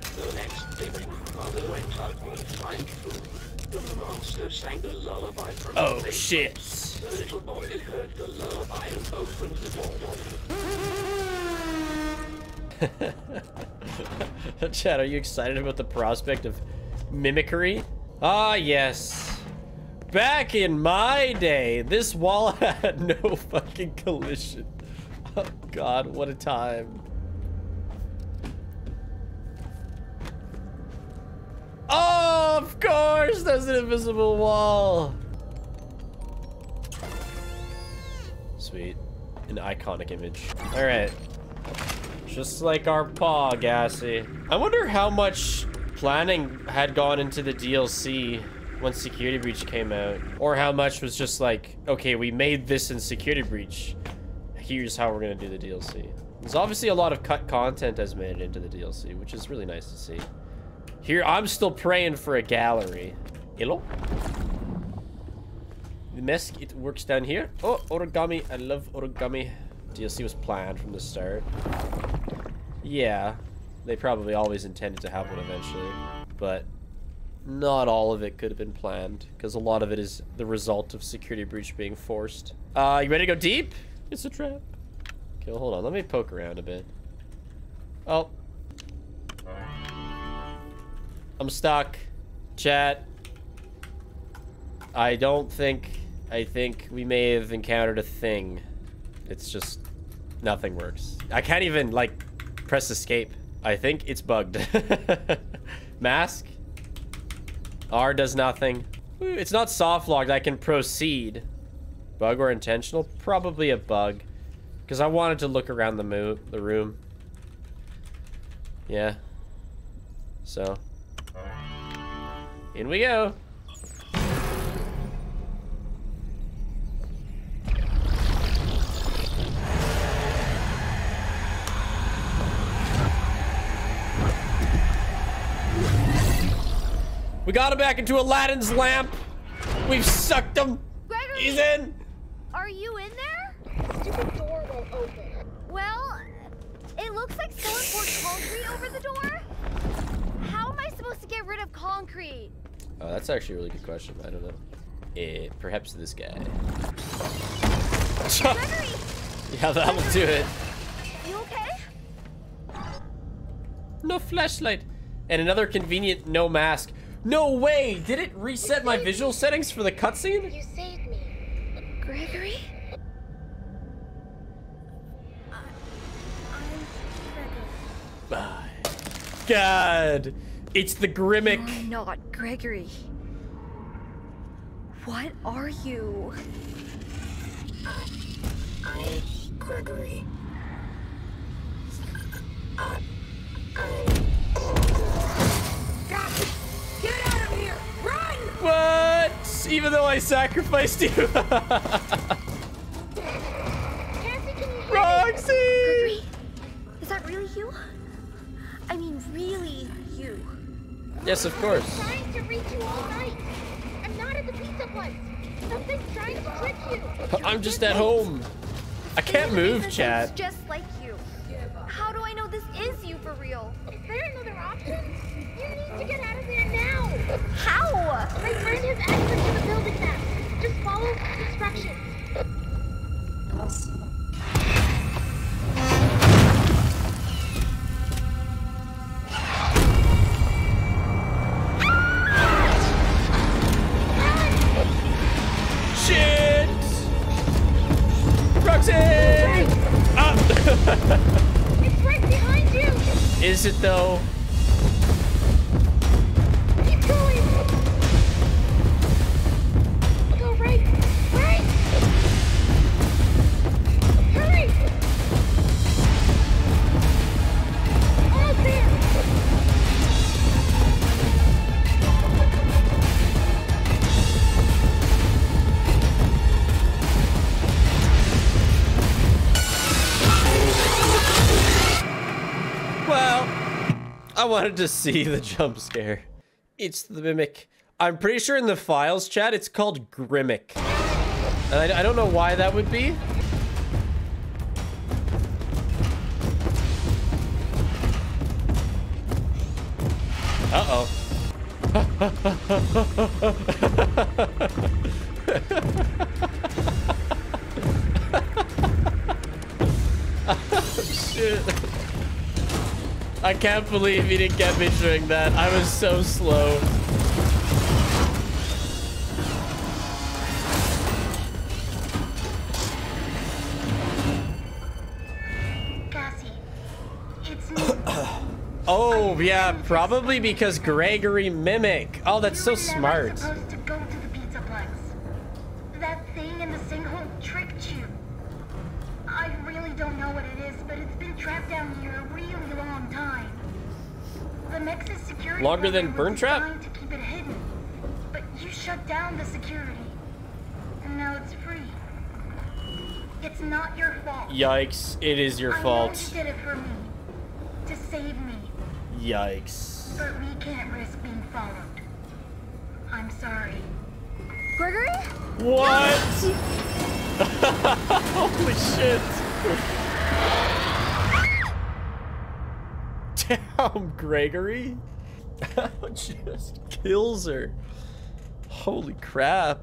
Speaker 10: The next day, mother went out to find food, the monster sang the lullaby from
Speaker 1: Oh,
Speaker 10: the
Speaker 1: shit.
Speaker 10: The little boy heard the lullaby and opened the door.
Speaker 1: Chad, are you excited about the prospect of mimicry? Ah, yes. Back in my day, this wall had no fucking collision. Oh god, what a time. Oh, of course, there's an invisible wall. Sweet. An iconic image. All right. Just like our paw, Gassy. I wonder how much planning had gone into the DLC when Security Breach came out. Or how much was just like, okay, we made this in Security Breach. Here's how we're gonna do the DLC. There's obviously a lot of cut content has made it into the DLC, which is really nice to see. Here, I'm still praying for a gallery. Hello? The mesk, it works down here. Oh, origami. I love origami. DLC was planned from the start. Yeah, they probably always intended to have one eventually, but not all of it could have been planned because a lot of it is the result of security breach being forced. Uh, you ready to go deep? It's a trap. Okay, well, hold on. Let me poke around a bit. Oh. I'm stuck. Chat. I don't think... I think we may have encountered a thing. It's just... Nothing works. I can't even, like, press escape. I think it's bugged. Mask. R does nothing. It's not soft locked. I can proceed. Bug or intentional? Probably a bug. Because I wanted to look around the, mo the room. Yeah. So. In we go. Got him back into Aladdin's lamp. We've sucked him.
Speaker 2: Gregory!
Speaker 1: He's in.
Speaker 2: Are you in there?
Speaker 3: Stupid door won't open.
Speaker 2: Well, it looks like someone poured concrete over the door. How am I supposed to get rid of concrete?
Speaker 1: Oh, that's actually a really good question. I don't know. Eh, perhaps this guy.
Speaker 2: Gregory,
Speaker 1: yeah, that'll do it.
Speaker 2: you okay?
Speaker 1: No flashlight. And another convenient no mask. No way! Did it reset my visual settings for the cutscene?
Speaker 3: You saved me.
Speaker 2: Gregory? I I forgot.
Speaker 1: Bye. God. It's the Grimmick.
Speaker 2: You're not Gregory. What are you?
Speaker 9: I'm Gregory.
Speaker 3: Get out of here! Run!
Speaker 1: What? Even though I sacrificed you.
Speaker 3: Cassie, can you hear me?
Speaker 1: Roxy!
Speaker 2: Gregory? Is that really you? I mean, really you?
Speaker 1: Yes, of course.
Speaker 3: I'm trying to reach you all night. I'm not at the pizza place. Something's trying to trick you.
Speaker 1: I'm just at home. I can't move, chat.
Speaker 2: just like you. How do I know this is you for real?
Speaker 3: Is there another option? You need to get out of there now.
Speaker 2: How?
Speaker 3: My friend has access to the building map. Just follow instructions.
Speaker 1: Ah.
Speaker 3: It's right behind you.
Speaker 1: Is it though? I wanted to see the jump scare. It's the mimic. I'm pretty sure in the files, chat, it's called Grimmick. And I, I don't know why that would be. Uh-oh. oh, shit. I can't believe he didn't get me during that. I was so slow.
Speaker 11: Cassie, it's me.
Speaker 1: Oh, yeah, probably because Gregory Mimic. Oh, that's so
Speaker 11: You were never
Speaker 1: smart.
Speaker 11: supposed to go to the Pizzaplex. That thing in the sinkhole tricked you. I really don't know what it is, but it's been trapped down here a really long time. The Mex's security
Speaker 1: Longer than
Speaker 11: Burntrap? to keep it hidden, but you shut down the security, and now it's free. It's not your fault.
Speaker 1: Yikes, it is your
Speaker 11: I know
Speaker 1: fault.
Speaker 11: you did it for me, to save me.
Speaker 1: Yikes.
Speaker 11: But we can't risk being followed. I'm sorry.
Speaker 2: Gregory?
Speaker 1: What? Holy shit. Damn, Gregory. Just kills her. Holy crap.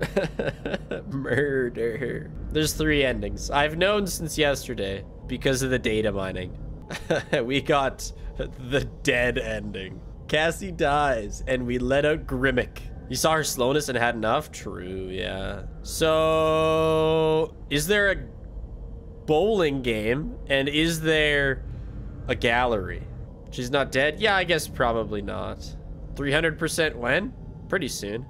Speaker 1: Murder. There's three endings. I've known since yesterday because of the data mining. we got the dead ending. Cassie dies and we let out Grimmick. You saw her slowness and had enough? True, yeah. So, is there a bowling game and is there a gallery? She's not dead? Yeah, I guess probably not. 300% when? Pretty soon.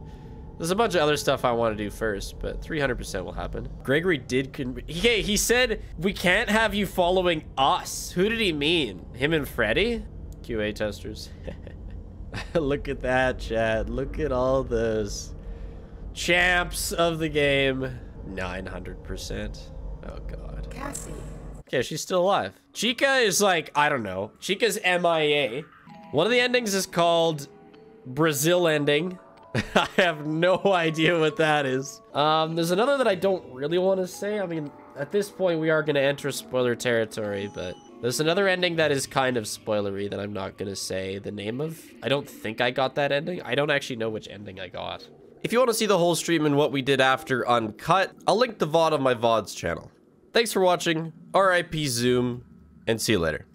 Speaker 1: There's a bunch of other stuff I want to do first, but 300% will happen. Gregory did con- he, he said we can't have you following us. Who did he mean? Him and Freddy? QA testers. Look at that, Chad. Look at all those champs of the game. 900%. Oh, God.
Speaker 9: Cassie.
Speaker 1: Okay, she's still alive. Chica is like, I don't know. Chica's MIA. One of the endings is called Brazil ending. I have no idea what that is. Um, there's another that I don't really want to say. I mean, at this point, we are going to enter spoiler territory, but there's another ending that is kind of spoilery that I'm not going to say the name of. I don't think I got that ending. I don't actually know which ending I got. If you want to see the whole stream and what we did after Uncut, I'll link the VOD on my VODs channel. Thanks for watching, RIP Zoom, and see you later.